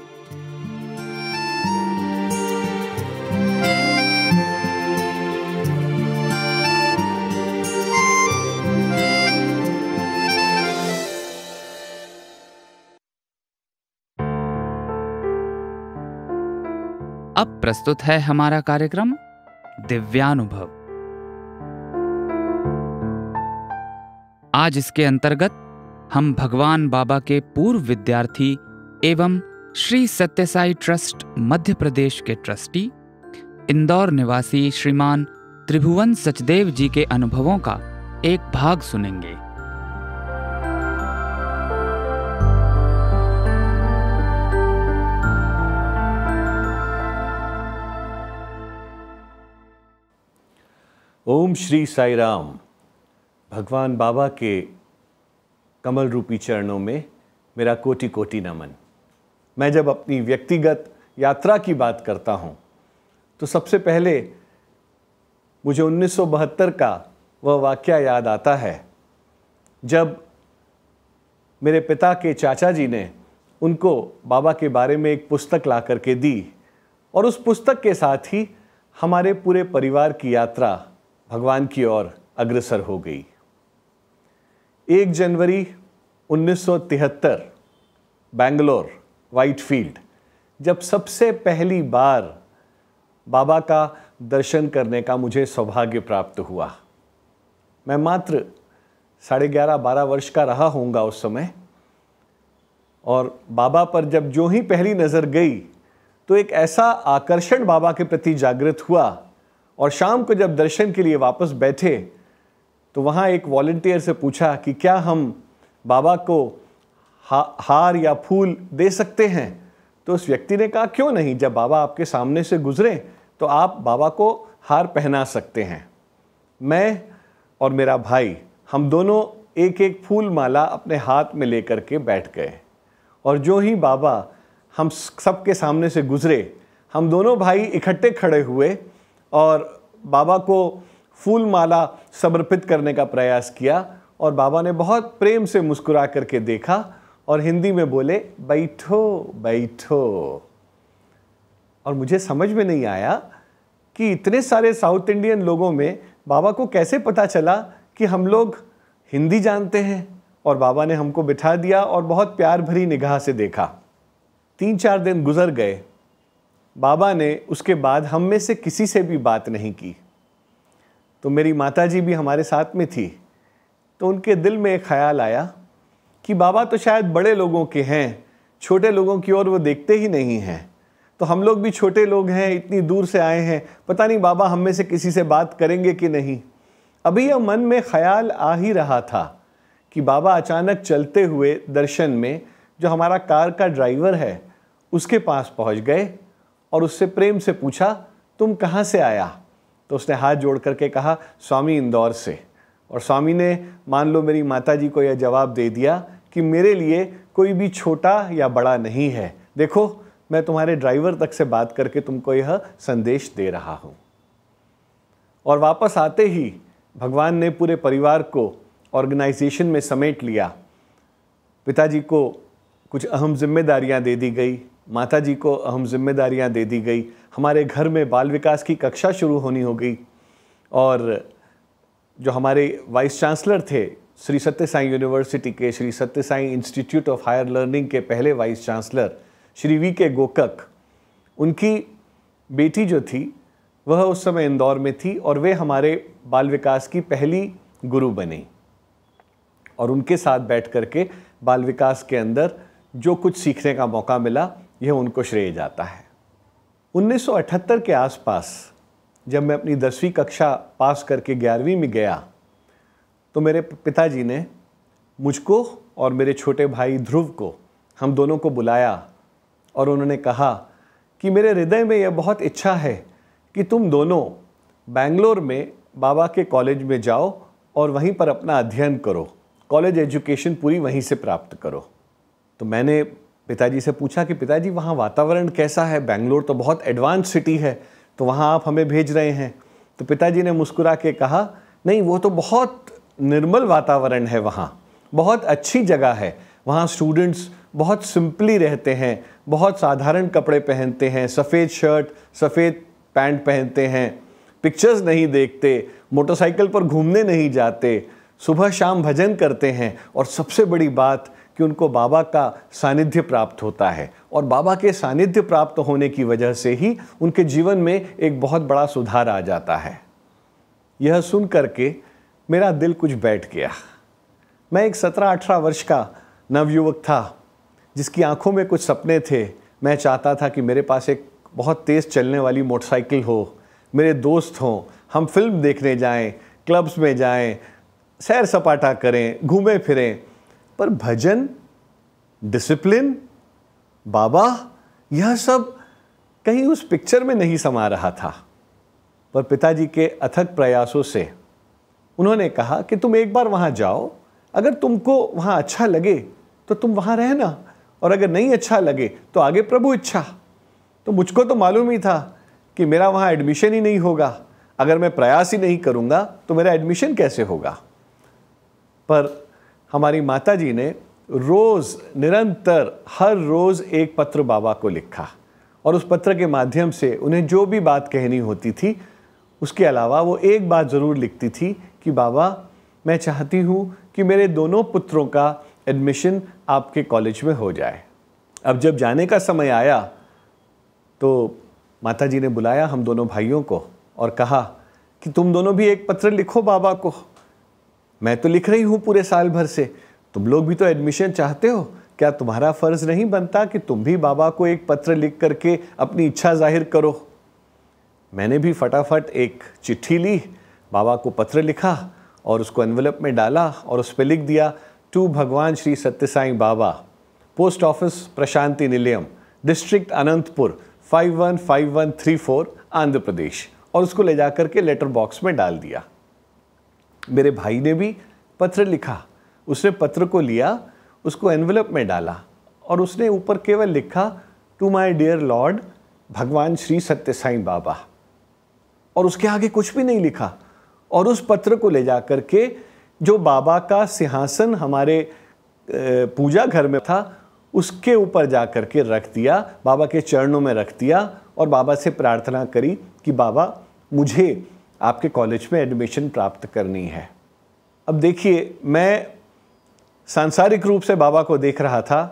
अब प्रस्तुत है हमारा कार्यक्रम दिव्यानुभव। आज इसके अंतर्गत हम भगवान बाबा के पूर्व विद्यार्थी एवं श्री सत्यसाई ट्रस्ट मध्य प्रदेश के ट्रस्टी, इंदौर निवासी श्रीमान त्रिभुवन सचदेव जी के अनुभवों का एक भाग सुनेंगे। ओम श्री साई राम भगवान बाबा के कमल रूपी चरणों में मेरा कोटि कोटि नमन। मैं जब अपनी व्यक्तिगत यात्रा की बात करता हूँ तो सबसे पहले मुझे 1972 का वह वाक्य याद आता है, जब मेरे पिता के चाचा जी ने उनको बाबा के बारे में एक पुस्तक ला करके दी और उस पुस्तक के साथ ही हमारे पूरे परिवार की यात्रा भगवान की ओर अग्रसर हो गई। एक जनवरी 1973 बेंगलोर वाइटफील्ड जब सबसे पहली बार बाबा का दर्शन करने का मुझे सौभाग्य प्राप्त हुआ। मैं मात्र साढ़े ग्यारह बारह वर्ष का रहा होऊँगा उस समय। और बाबा पर जब जो ही पहली नज़र गई तो एक ऐसा आकर्षण बाबा के प्रति जागृत हुआ और शाम को जब दर्शन के लिए वापस बैठे तो वहाँ एक वॉल्टियर से पूछा कि क्या हम बाबा को हा, हार या फूल दे सकते हैं? तो उस व्यक्ति ने कहा क्यों नहीं? जब बाबा आपके सामने से गुजरे तो आप बाबा को हार पहना सकते हैं। मैं और मेरा भाई हम दोनों एक एक फूल माला अपने हाथ में लेकर के बैठ गए। और जो ही बाबा हम सबके सामने से गुजरे हम दोनों भाई इकट्ठे खड़े हुए और बाबा को फूल माला समर्पित करने का प्रयास किया और बाबा ने बहुत प्रेम से मुस्कुरा करके देखा और हिंदी में बोले, बैठो बैठो। और मुझे समझ में नहीं आया कि इतने सारे साउथ इंडियन लोगों में बाबा को कैसे पता चला कि हम लोग हिंदी जानते हैं? और बाबा ने हमको बिठा दिया और बहुत प्यार भरी निगाह से देखा। तीन चार दिन गुजर गए। बाबा ने उसके बाद हम में से किसी से भी बात नहीं की। तो मेरी माता जी भी हमारे साथ में थी तो उनके दिल में एक ख्याल आया कि बाबा तो शायद बड़े लोगों के हैं, छोटे लोगों की ओर वो देखते ही नहीं हैं। तो हम लोग भी छोटे लोग हैं, इतनी दूर से आए हैं, पता नहीं बाबा हम में से किसी से बात करेंगे कि नहीं। अभी यह मन में ख्याल आ ही रहा था कि बाबा अचानक चलते हुए दर्शन में जो हमारा कार का ड्राइवर है, उसके पास पहुँच गए। और उससे प्रेम से पूछा, तुम कहाँ से आया? तो उसने हाथ जोड़ करके कहा, स्वामी इंदौर से। और स्वामी ने, मान लो मेरी माता जी को यह जवाब दे दिया कि मेरे लिए कोई भी छोटा या बड़ा नहीं है। देखो, मैं तुम्हारे ड्राइवर तक से बात करके तुमको यह संदेश दे रहा हूँ। और वापस आते ही भगवान ने पूरे परिवार को ऑर्गेनाइजेशन में समेट लिया। पिताजी को कुछ अहम जिम्मेदारियाँ दे दी गई। माता जी को अहम जिम्मेदारियाँ दे दी गई। हमारे घर में बाल विकास की कक्षा शुरू होनी हो गई और जो हमारे वाइस चांसलर थे, श्री सत्य साई यूनिवर्सिटी के, Shri Sathya Sai institute of higher learning के पहले वाइस चांसलर, श्री वी के गोकक, उनकी बेटी जो थी, वह उस समय इंदौर में थी और वे हमारे बाल विकास की पहली गुरु बनी। और उनके साथ बैठ करके बाल विकास के अंदर जो कुछ सीखने का मौका मिला यह उनको श्रेय जाता है। 1978 के आसपास जब मैं अपनी दसवीं कक्षा पास करके ग्यारहवीं में गया तो मेरे पिताजी ने मुझको और मेरे छोटे भाई ध्रुव को, हम दोनों को बुलाया और उन्होंने कहा कि मेरे हृदय में यह बहुत इच्छा है कि तुम दोनों बेंगलोर में बाबा के कॉलेज में जाओ और वहीं पर अपना अध्ययन करो। कॉलेज एजुकेशन पूरी वहीं से प्राप्त करो। तो मैंने पिताजी से पूछा कि पिताजी, वहाँ वातावरण कैसा है? बेंगलोर तो बहुत एडवांस सिटी है तो वहाँ आप हमें भेज रहे हैं। तो पिताजी ने मुस्कुरा के कहा, नहीं, वो तो बहुत निर्मल वातावरण है वहाँ। बहुत अच्छी जगह है। वहाँ स्टूडेंट्स बहुत सिंपली रहते हैं, बहुत साधारण कपड़े पहनते हैं, सफ़ेद शर्ट सफ़ेद पैंट पहनते हैं। पिक्चर्स नहीं देखते मोटरसाइकिल पर घूमने नहीं जाते। सुबह शाम भजन करते हैं और सबसे बड़ी बात कि उनको बाबा का सानिध्य प्राप्त होता है। और बाबा के सानिध्य प्राप्त होने की वजह से ही उनके जीवन में एक बहुत बड़ा सुधार आ जाता है। यह सुन करके मेरा दिल कुछ बैठ गया। मैं एक सत्रह अठारह वर्ष का नवयुवक था, जिसकी आँखों में कुछ सपने थे। मैं चाहता था कि मेरे पास एक बहुत तेज़ चलने वाली मोटरसाइकिल हो, मेरे दोस्त हों, हम फ़िल्म देखने जाएँ, क्लब्स में जाएँ सैर सपाटा करें घूमें फिरें पर भजन डिसिप्लिन बाबा, यह सब कहीं उस पिक्चर में नहीं समा रहा था। पर पिताजी के अथक प्रयासों से उन्होंने कहा कि तुम एक बार वहाँ जाओ, अगर तुमको वहाँ अच्छा लगे तो तुम वहाँ रहना, और अगर नहीं अच्छा लगे तो आगे प्रभु इच्छा। तो मुझको तो मालूम ही था कि मेरा वहाँ एडमिशन ही नहीं होगा। अगर मैं प्रयास ही नहीं करूँगा तो मेरा एडमिशन कैसे होगा? पर हमारी माता जी ने रोज़, निरंतर, हर रोज़ एक पत्र बाबा को लिखा। और उस पत्र के माध्यम से उन्हें जो भी बात कहनी होती थी, उसके अलावा वो एक बात ज़रूर लिखती थी कि, बाबा, मैं चाहती हूँ कि मेरे दोनों पुत्रों का एडमिशन आपके कॉलेज में हो जाए। अब जब जाने का समय आया तो माता जी ने बुलाया हम दोनों भाइयों को और कहा कि, तुम दोनों भी एक पत्र लिखो बाबा को। मैं तो लिख रही हूँ पूरे साल भर से। तुम लोग भी तो एडमिशन चाहते हो। क्या तुम्हारा फ़र्ज़ नहीं बनता कि तुम भी बाबा को एक पत्र लिख करके अपनी इच्छा ज़ाहिर करो? मैंने भी फटाफट एक चिट्ठी ली, बाबा को पत्र लिखा और उसको एनवलप में डाला और उस पर लिख दिया टू भगवान Shri Sathya Sai Baba post office Prasanthi Nilayam district Anantapur 515134 Andhra Pradesh और उसको ले जाकर के लेटर बॉक्स में डाल दिया। मेरे भाई ने भी पत्र लिखा। उसने पत्र को लिया, उसको एनवलप में डाला और उसने ऊपर केवल लिखा टू माय डियर लॉर्ड भगवान श्री सत्य साई बाबा। और उसके आगे कुछ भी नहीं लिखा। और उस पत्र को ले जा कर के जो बाबा का सिंहासन हमारे पूजा घर में था, उसके ऊपर जा कर के रख दिया, बाबा के चरणों में रख दिया और बाबा से प्रार्थना करी कि बाबा, मुझे आपके कॉलेज में एडमिशन प्राप्त करनी है। अब देखिए, मैं सांसारिक रूप से बाबा को देख रहा था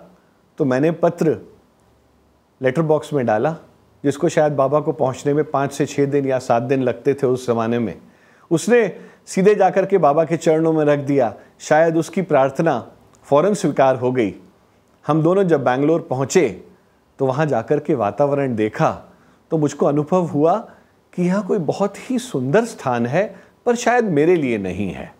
तो मैंने पत्र लेटर बॉक्स में डाला, जिसको शायद बाबा को पहुँचने में पाँच से छः दिन या सात दिन लगते थे उस ज़माने में। उसने सीधे जाकर के बाबा के चरणों में रख दिया। शायद उसकी प्रार्थना फ़ौरन स्वीकार हो गई। हम दोनों जब बैंगलोर पहुँचे तो वहाँ जाकर के वातावरण देखा तो मुझको अनुभव हुआ कि यह कोई बहुत ही सुंदर स्थान है, पर शायद मेरे लिए नहीं है।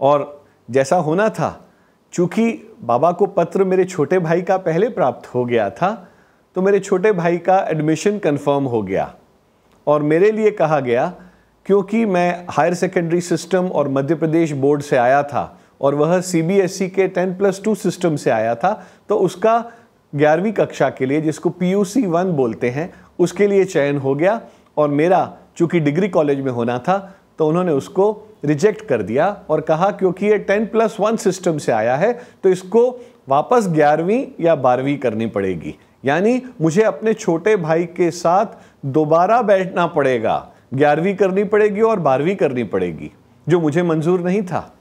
और जैसा होना था, चूँकि बाबा को पत्र मेरे छोटे भाई का पहले प्राप्त हो गया था तो मेरे छोटे भाई का एडमिशन कंफर्म हो गया। और मेरे लिए कहा गया, क्योंकि मैं हायर सेकेंडरी सिस्टम और मध्य प्रदेश बोर्ड से आया था, और वह सीबीएसई के टेन प्लस टू सिस्टम से आया था तो उसका ग्यारहवीं कक्षा के लिए, जिसको पी यू सी वन बोलते हैं, उसके लिए चयन हो गया। और मेरा चूँकि डिग्री कॉलेज में होना था तो उन्होंने उसको रिजेक्ट कर दिया और कहा क्योंकि ये टेन प्लस वन सिस्टम से आया है तो इसको वापस ग्यारहवीं या बारहवीं करनी पड़ेगी। यानी मुझे अपने छोटे भाई के साथ दोबारा बैठना पड़ेगा। ग्यारहवीं करनी पड़ेगी और बारहवीं करनी पड़ेगी, जो मुझे मंजूर नहीं था।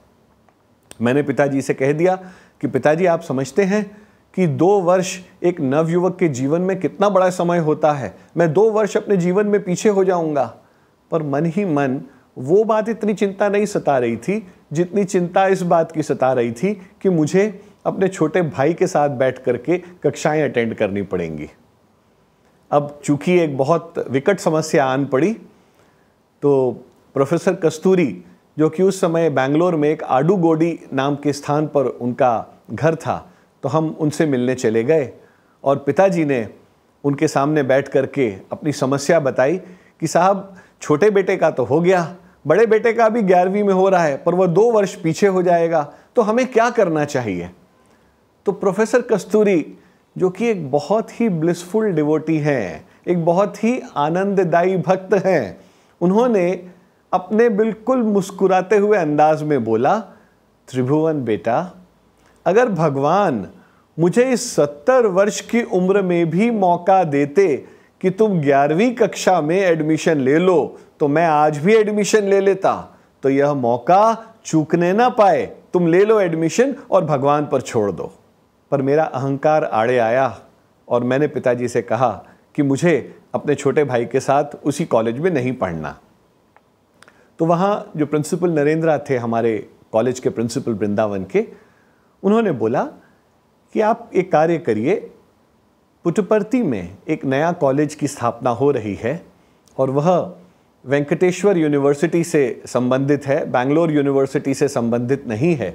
मैंने पिताजी से कह दिया कि पिताजी, आप समझते हैं कि दो वर्ष एक नवयुवक के जीवन में कितना बड़ा समय होता है। मैं दो वर्ष अपने जीवन में पीछे हो जाऊँगा। पर मन ही मन वो बात इतनी चिंता नहीं सता रही थी, जितनी चिंता इस बात की सता रही थी कि मुझे अपने छोटे भाई के साथ बैठ करके कक्षाएँ अटेंड करनी पड़ेंगी। अब चूँकि एक बहुत विकट समस्या आन पड़ी तो प्रोफेसर कस्तूरी, जो कि उस समय बैंगलोर में एक आडूगोडी नाम के स्थान पर उनका घर था तो हम उनसे मिलने चले गए और पिताजी ने उनके सामने बैठ करके अपनी समस्या बताई कि साहब, छोटे बेटे का तो हो गया, बड़े बेटे का भी ग्यारहवीं में हो रहा है, पर वह दो वर्ष पीछे हो जाएगा तो हमें क्या करना चाहिए? तो प्रोफेसर कस्तूरी, जो कि एक बहुत ही ब्लिसफुल डिवोटी हैं, एक बहुत ही आनंददायी भक्त हैं, उन्होंने अपने बिल्कुल मुस्कुराते हुए अंदाज में बोला, त्रिभुवन बेटा अगर भगवान मुझे इस सत्तर वर्ष की उम्र में भी मौका देते कि तुम ग्यारहवीं कक्षा में एडमिशन ले लो तो मैं आज भी एडमिशन ले लेता। तो यह मौका चूकने ना पाए। तुम ले लो एडमिशन और भगवान पर छोड़ दो। पर मेरा अहंकार आड़े आया और मैंने पिताजी से कहा कि मुझे अपने छोटे भाई के साथ उसी कॉलेज में नहीं पढ़ना। तो वहाँ जो प्रिंसिपल नरेंद्रा थे हमारे कॉलेज के प्रिंसिपल वृंदावन के उन्होंने बोला कि आप एक कार्य करिए, पुटपर्ति में एक नया कॉलेज की स्थापना हो रही है और वह वेंकटेश्वर यूनिवर्सिटी से संबंधित है, बैंगलोर यूनिवर्सिटी से संबंधित नहीं है।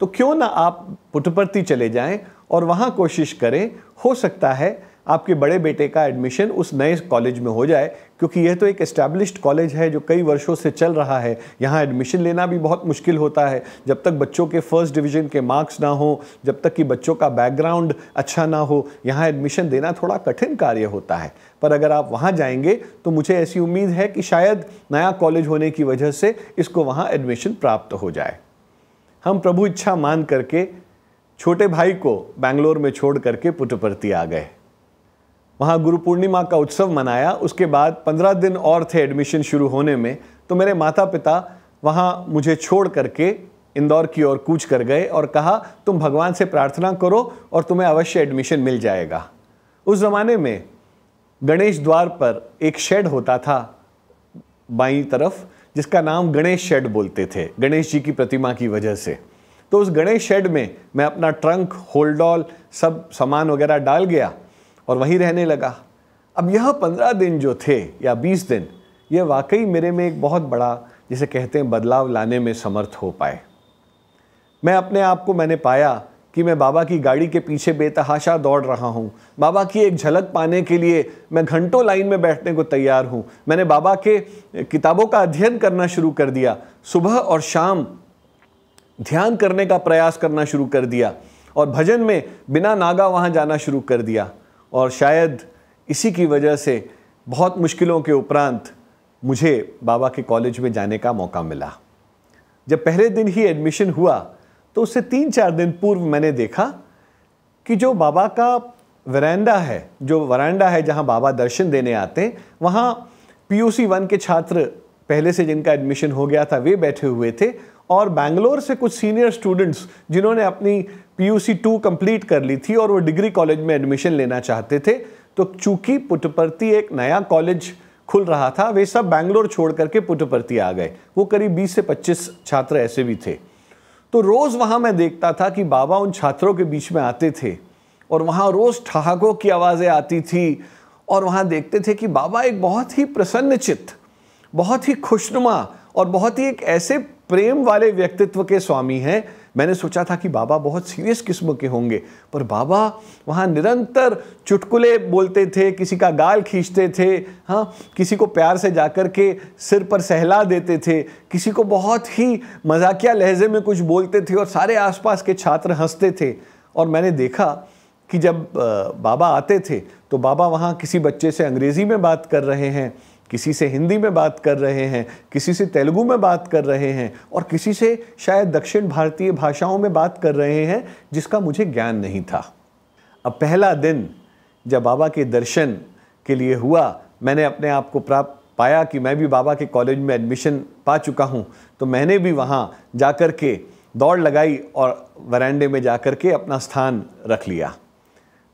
तो क्यों ना आप पुटपर्ती चले जाएँ और वहाँ कोशिश करें, हो सकता है आपके बड़े बेटे का एडमिशन उस नए कॉलेज में हो जाए, क्योंकि यह तो एक एस्टैब्लिश्ड कॉलेज है जो कई वर्षों से चल रहा है। यहाँ एडमिशन लेना भी बहुत मुश्किल होता है। जब तक बच्चों के फ़र्स्ट डिवीज़न के मार्क्स ना हो, जब तक कि बच्चों का बैकग्राउंड अच्छा ना हो, यहाँ एडमिशन देना थोड़ा कठिन कार्य होता है। पर अगर आप वहाँ जाएँगे तो मुझे ऐसी उम्मीद है कि शायद नया कॉलेज होने की वजह से इसको वहाँ एडमिशन प्राप्त हो जाए। हम प्रभु इच्छा मान करके छोटे भाई को बैंगलोर में छोड़ करके पुटपर्ती आ गए। वहाँ गुरु पूर्णिमा का उत्सव मनाया। उसके बाद पंद्रह दिन और थे एडमिशन शुरू होने में। तो मेरे माता पिता वहाँ मुझे छोड़ करके इंदौर की ओर कूच कर गए और कहा, तुम भगवान से प्रार्थना करो और तुम्हें अवश्य एडमिशन मिल जाएगा। उस ज़माने में गणेश द्वार पर एक शेड होता था बाई तरफ़, जिसका नाम गणेश शेड बोलते थे, गणेश जी की प्रतिमा की वजह से। तो उस गणेश शेड में मैं अपना ट्रंक होल्डॉल सब सामान वगैरह डाल गया। और वहीं रहने लगा। अब यह पंद्रह दिन जो थे या बीस दिन यह वाकई मेरे में एक बहुत बड़ा, जिसे कहते हैं बदलाव लाने में समर्थ हो पाए। मैं अपने आप को मैंने पाया कि मैं बाबा की गाड़ी के पीछे बेतहाशा दौड़ रहा हूँ। बाबा की एक झलक पाने के लिए मैं घंटों लाइन में बैठने को तैयार हूँ। मैंने बाबा के किताबों का अध्ययन करना शुरू कर दिया। सुबह और शाम ध्यान करने का प्रयास करना शुरू कर दिया और भजन में बिना नागा वहाँ जाना शुरू कर दिया। और शायद इसी की वजह से बहुत मुश्किलों के उपरांत मुझे बाबा के कॉलेज में जाने का मौका मिला। जब पहले दिन ही एडमिशन हुआ तो उससे तीन चार दिन पूर्व मैंने देखा कि जो बाबा का वरांडा है, जो वरांडा है जहाँ बाबा दर्शन देने आते वहाँ पीयूसी वन के छात्र पहले से जिनका एडमिशन हो गया था, वे बैठे हुए थे और बैंगलोर से कुछ सीनियर स्टूडेंट्स जिन्होंने अपनी पीयूसी टू कंप्लीट कर ली थी और वो डिग्री कॉलेज में एडमिशन लेना चाहते थे। तो चूँकि पुटपर्ती एक नया कॉलेज खुल रहा था, वे सब बैंगलोर छोड़ करके पुटपर्ती आ गए। वो करीब 20 से 25 छात्र ऐसे भी थे। तो रोज़ वहाँ मैं देखता था कि बाबा उन छात्रों के बीच में आते थे और वहाँ रोज़ ठहाकों की आवाज़ें आती थी और वहाँ देखते थे कि बाबा एक बहुत ही प्रसन्न चित्त, बहुत ही खुशनुमा और बहुत ही एक ऐसे प्रेम वाले व्यक्तित्व के स्वामी हैं। मैंने सोचा था कि बाबा बहुत सीरियस किस्म के होंगे, पर बाबा वहाँ निरंतर चुटकुले बोलते थे, किसी का गाल खींचते थे हाँ किसी को प्यार से जाकर के सिर पर सहला देते थे, किसी को बहुत ही मजाकिया लहजे में कुछ बोलते थे और सारे आसपास के छात्र हँसते थे। और मैंने देखा कि जब बाबा आते थे तो बाबा वहाँ किसी बच्चे से अंग्रेज़ी में बात कर रहे हैं। किसी से हिंदी में बात कर रहे हैं, किसी से तेलुगु में बात कर रहे हैं और किसी से शायद दक्षिण भारतीय भाषाओं में बात कर रहे हैं, जिसका मुझे ज्ञान नहीं था। अब पहला दिन जब बाबा के दर्शन के लिए हुआ, मैंने अपने आप को प्राप्त पाया कि मैं भी बाबा के कॉलेज में एडमिशन पा चुका हूँ तो मैंने भी वहाँ जा कर के दौड़ लगाई और वरांडे में जा कर के अपना स्थान रख लिया।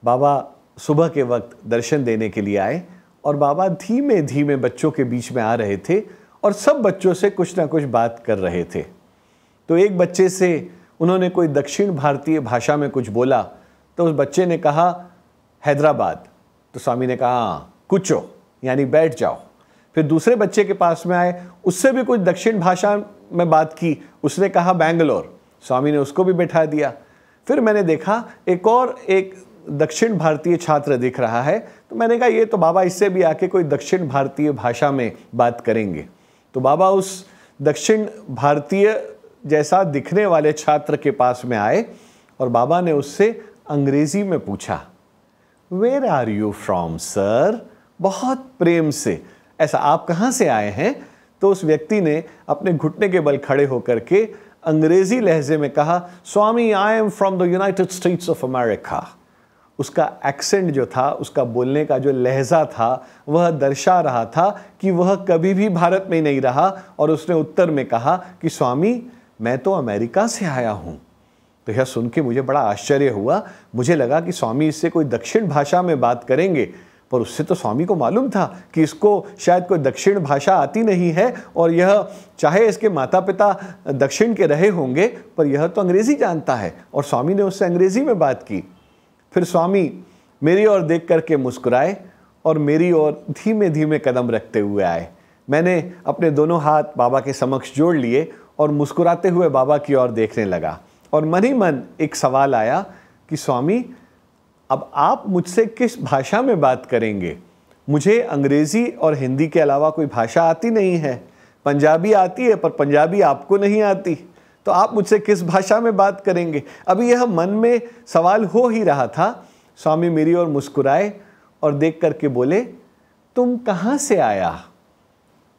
बाबा सुबह के वक्त दर्शन देने के लिए आए और बाबा धीमे धीमे बच्चों के बीच में आ रहे थे और सब बच्चों से कुछ ना कुछ बात कर रहे थे। तो एक बच्चे से उन्होंने कोई दक्षिण भारतीय भाषा में कुछ बोला तो उस बच्चे ने कहा हैदराबाद। तो स्वामी ने कहा हाँ, कुचो यानी बैठ जाओ। फिर दूसरे बच्चे के पास में आए उससे भी कुछ दक्षिण भाषा में बात की उसने कहा बैंगलोर। स्वामी ने उसको भी बैठा दिया। फिर मैंने देखा एक और एक दक्षिण भारतीय छात्र दिख रहा है तो मैंने कहा, ये तो बाबा इससे भी आके कोई दक्षिण भारतीय भाषा में बात करेंगे। तो बाबा उस दक्षिण भारतीय जैसा दिखने वाले छात्र के पास में आए और बाबा ने उससे अंग्रेज़ी में पूछा where are you from sir बहुत प्रेम से। ऐसा, आप कहाँ से आए हैं? तो उस व्यक्ति ने अपने घुटने के बल खड़े होकर के अंग्रेज़ी लहजे में कहा, Swami I am from the United States of America उसका एक्सेंट जो था, उसका बोलने का जो लहजा था, वह दर्शा रहा था कि वह कभी भी भारत में नहीं रहा और उसने उत्तर में कहा कि, स्वामी, मैं तो अमेरिका से आया हूँ। तो यह सुन के मुझे बड़ा आश्चर्य हुआ। मुझे लगा कि स्वामी इससे कोई दक्षिण भाषा में बात करेंगे, पर उससे तो स्वामी को मालूम था कि इसको शायद कोई दक्षिण भाषा आती नहीं है और यह चाहे इसके माता पिता दक्षिण के रहे होंगे, पर यह तो अंग्रेज़ी जानता है और स्वामी ने उससे अंग्रेज़ी में बात की। फिर स्वामी, मेरी ओर देख करके मुस्कुराए और मेरी ओर धीमे धीमे कदम रखते हुए आए। मैंने अपने दोनों हाथ बाबा के समक्ष जोड़ लिए और मुस्कुराते हुए बाबा की ओर देखने लगा और मन ही मन एक सवाल आया कि, स्वामी, अब आप मुझसे किस भाषा में बात करेंगे? मुझे अंग्रेज़ी और हिंदी के अलावा कोई भाषा आती नहीं है। पंजाबी आती है, पर पंजाबी आपको नहीं आती। तो आप मुझसे किस भाषा में बात करेंगे? अभी यह मन में सवाल हो ही रहा था। स्वामी मेरी ओर मुस्कुराए और देख करके बोले, तुम कहाँ से आया?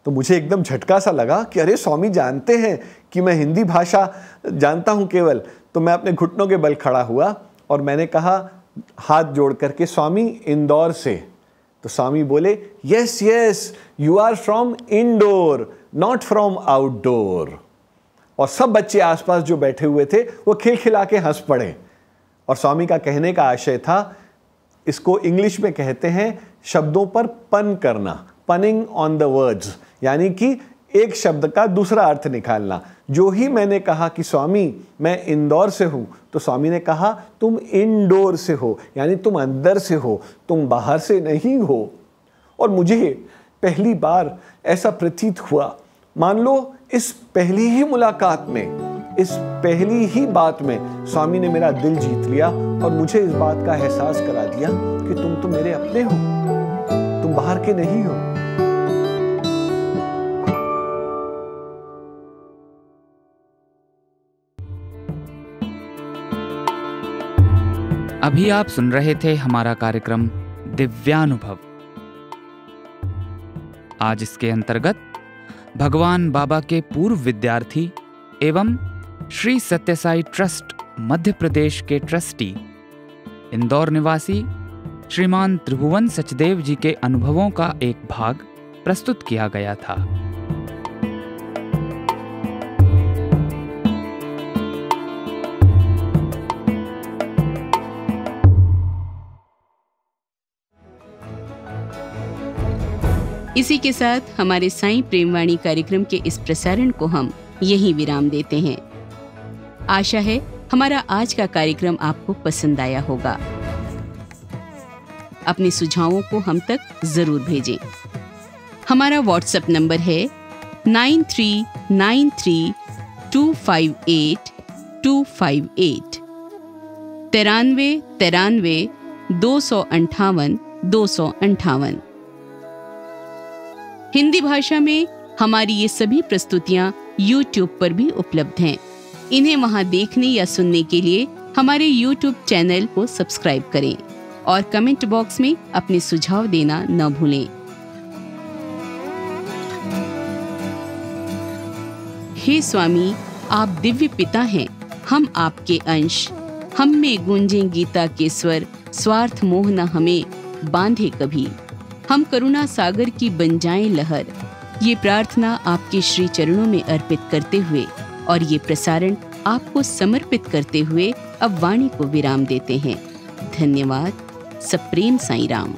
तो मुझे एकदम झटका सा लगा कि अरे, स्वामी जानते हैं कि मैं हिंदी भाषा जानता हूँ केवल। तो मैं अपने घुटनों के बल खड़ा हुआ और मैंने कहा, हाथ जोड़ करके, स्वामी, इंदौर से। तो स्वामी बोले, yes yes, you are from indoor, not from outdoor. और सब बच्चे आसपास जो बैठे हुए थे, वो खिलखिला के हंस पड़े। और स्वामी का कहने का आशय था, इसको इंग्लिश में कहते हैं शब्दों पर पन करना, पनिंग ऑन द वर्ड्स, यानी कि एक शब्द का दूसरा अर्थ निकालना। जो ही मैंने कहा कि स्वामी, मैं इंदौर से हूँ तो स्वामी ने कहा, तुम इंडोर से हो, यानी तुम अंदर से हो, तुम बाहर से नहीं हो। और मुझे पहली बार ऐसा प्रतीत हुआ। मान लो इस पहली ही मुलाकात में, इस पहली ही बात में स्वामी ने मेरा दिल जीत लिया और मुझे इस बात का एहसास करा दिया कि तुम तो मेरे अपने हो। तुम बाहर के नहीं हो। अभी आप सुन रहे थे हमारा कार्यक्रम दिव्यानुभव। आज इसके अंतर्गत भगवान बाबा के पूर्व विद्यार्थी एवं श्री सत्यसाई ट्रस्ट मध्य प्रदेश के ट्रस्टी, इंदौर निवासी श्रीमान त्रिभुवन सचदेव जी के अनुभवों का एक भाग प्रस्तुत किया गया था। इसी के साथ हमारे साईं प्रेमवाणी कार्यक्रम के इस प्रसारण को हम यहीं विराम देते हैं। आशा है हमारा आज का कार्यक्रम आपको पसंद आया होगा। अपने सुझावों को हम तक ज़रूर भेजें। हमारा व्हाट्सएप नंबर है nine three nine three two five eight two five eight. तिरानवे तिरानवे दो सौ अंठावन दो सौ अंठावन। हिंदी भाषा में हमारी ये सभी प्रस्तुतियाँ YouTube पर भी उपलब्ध हैं। इन्हें वहाँ देखने या सुनने के लिए हमारे YouTube चैनल को सब्सक्राइब करें और कमेंट बॉक्स में अपने सुझाव देना न भूलें। हे स्वामी, आप दिव्य पिता हैं। हम आपके अंश। हम में गूंजे गीता के स्वर, स्वार्थ मोह न हमें बांधे कभी। हम करुणा सागर की बन जाएँ लहर। ये प्रार्थना आपके श्री चरणों में अर्पित करते हुए और ये प्रसारण आपको समर्पित करते हुए अब वाणी को विराम देते हैं। धन्यवाद। सप्रेम साई राम।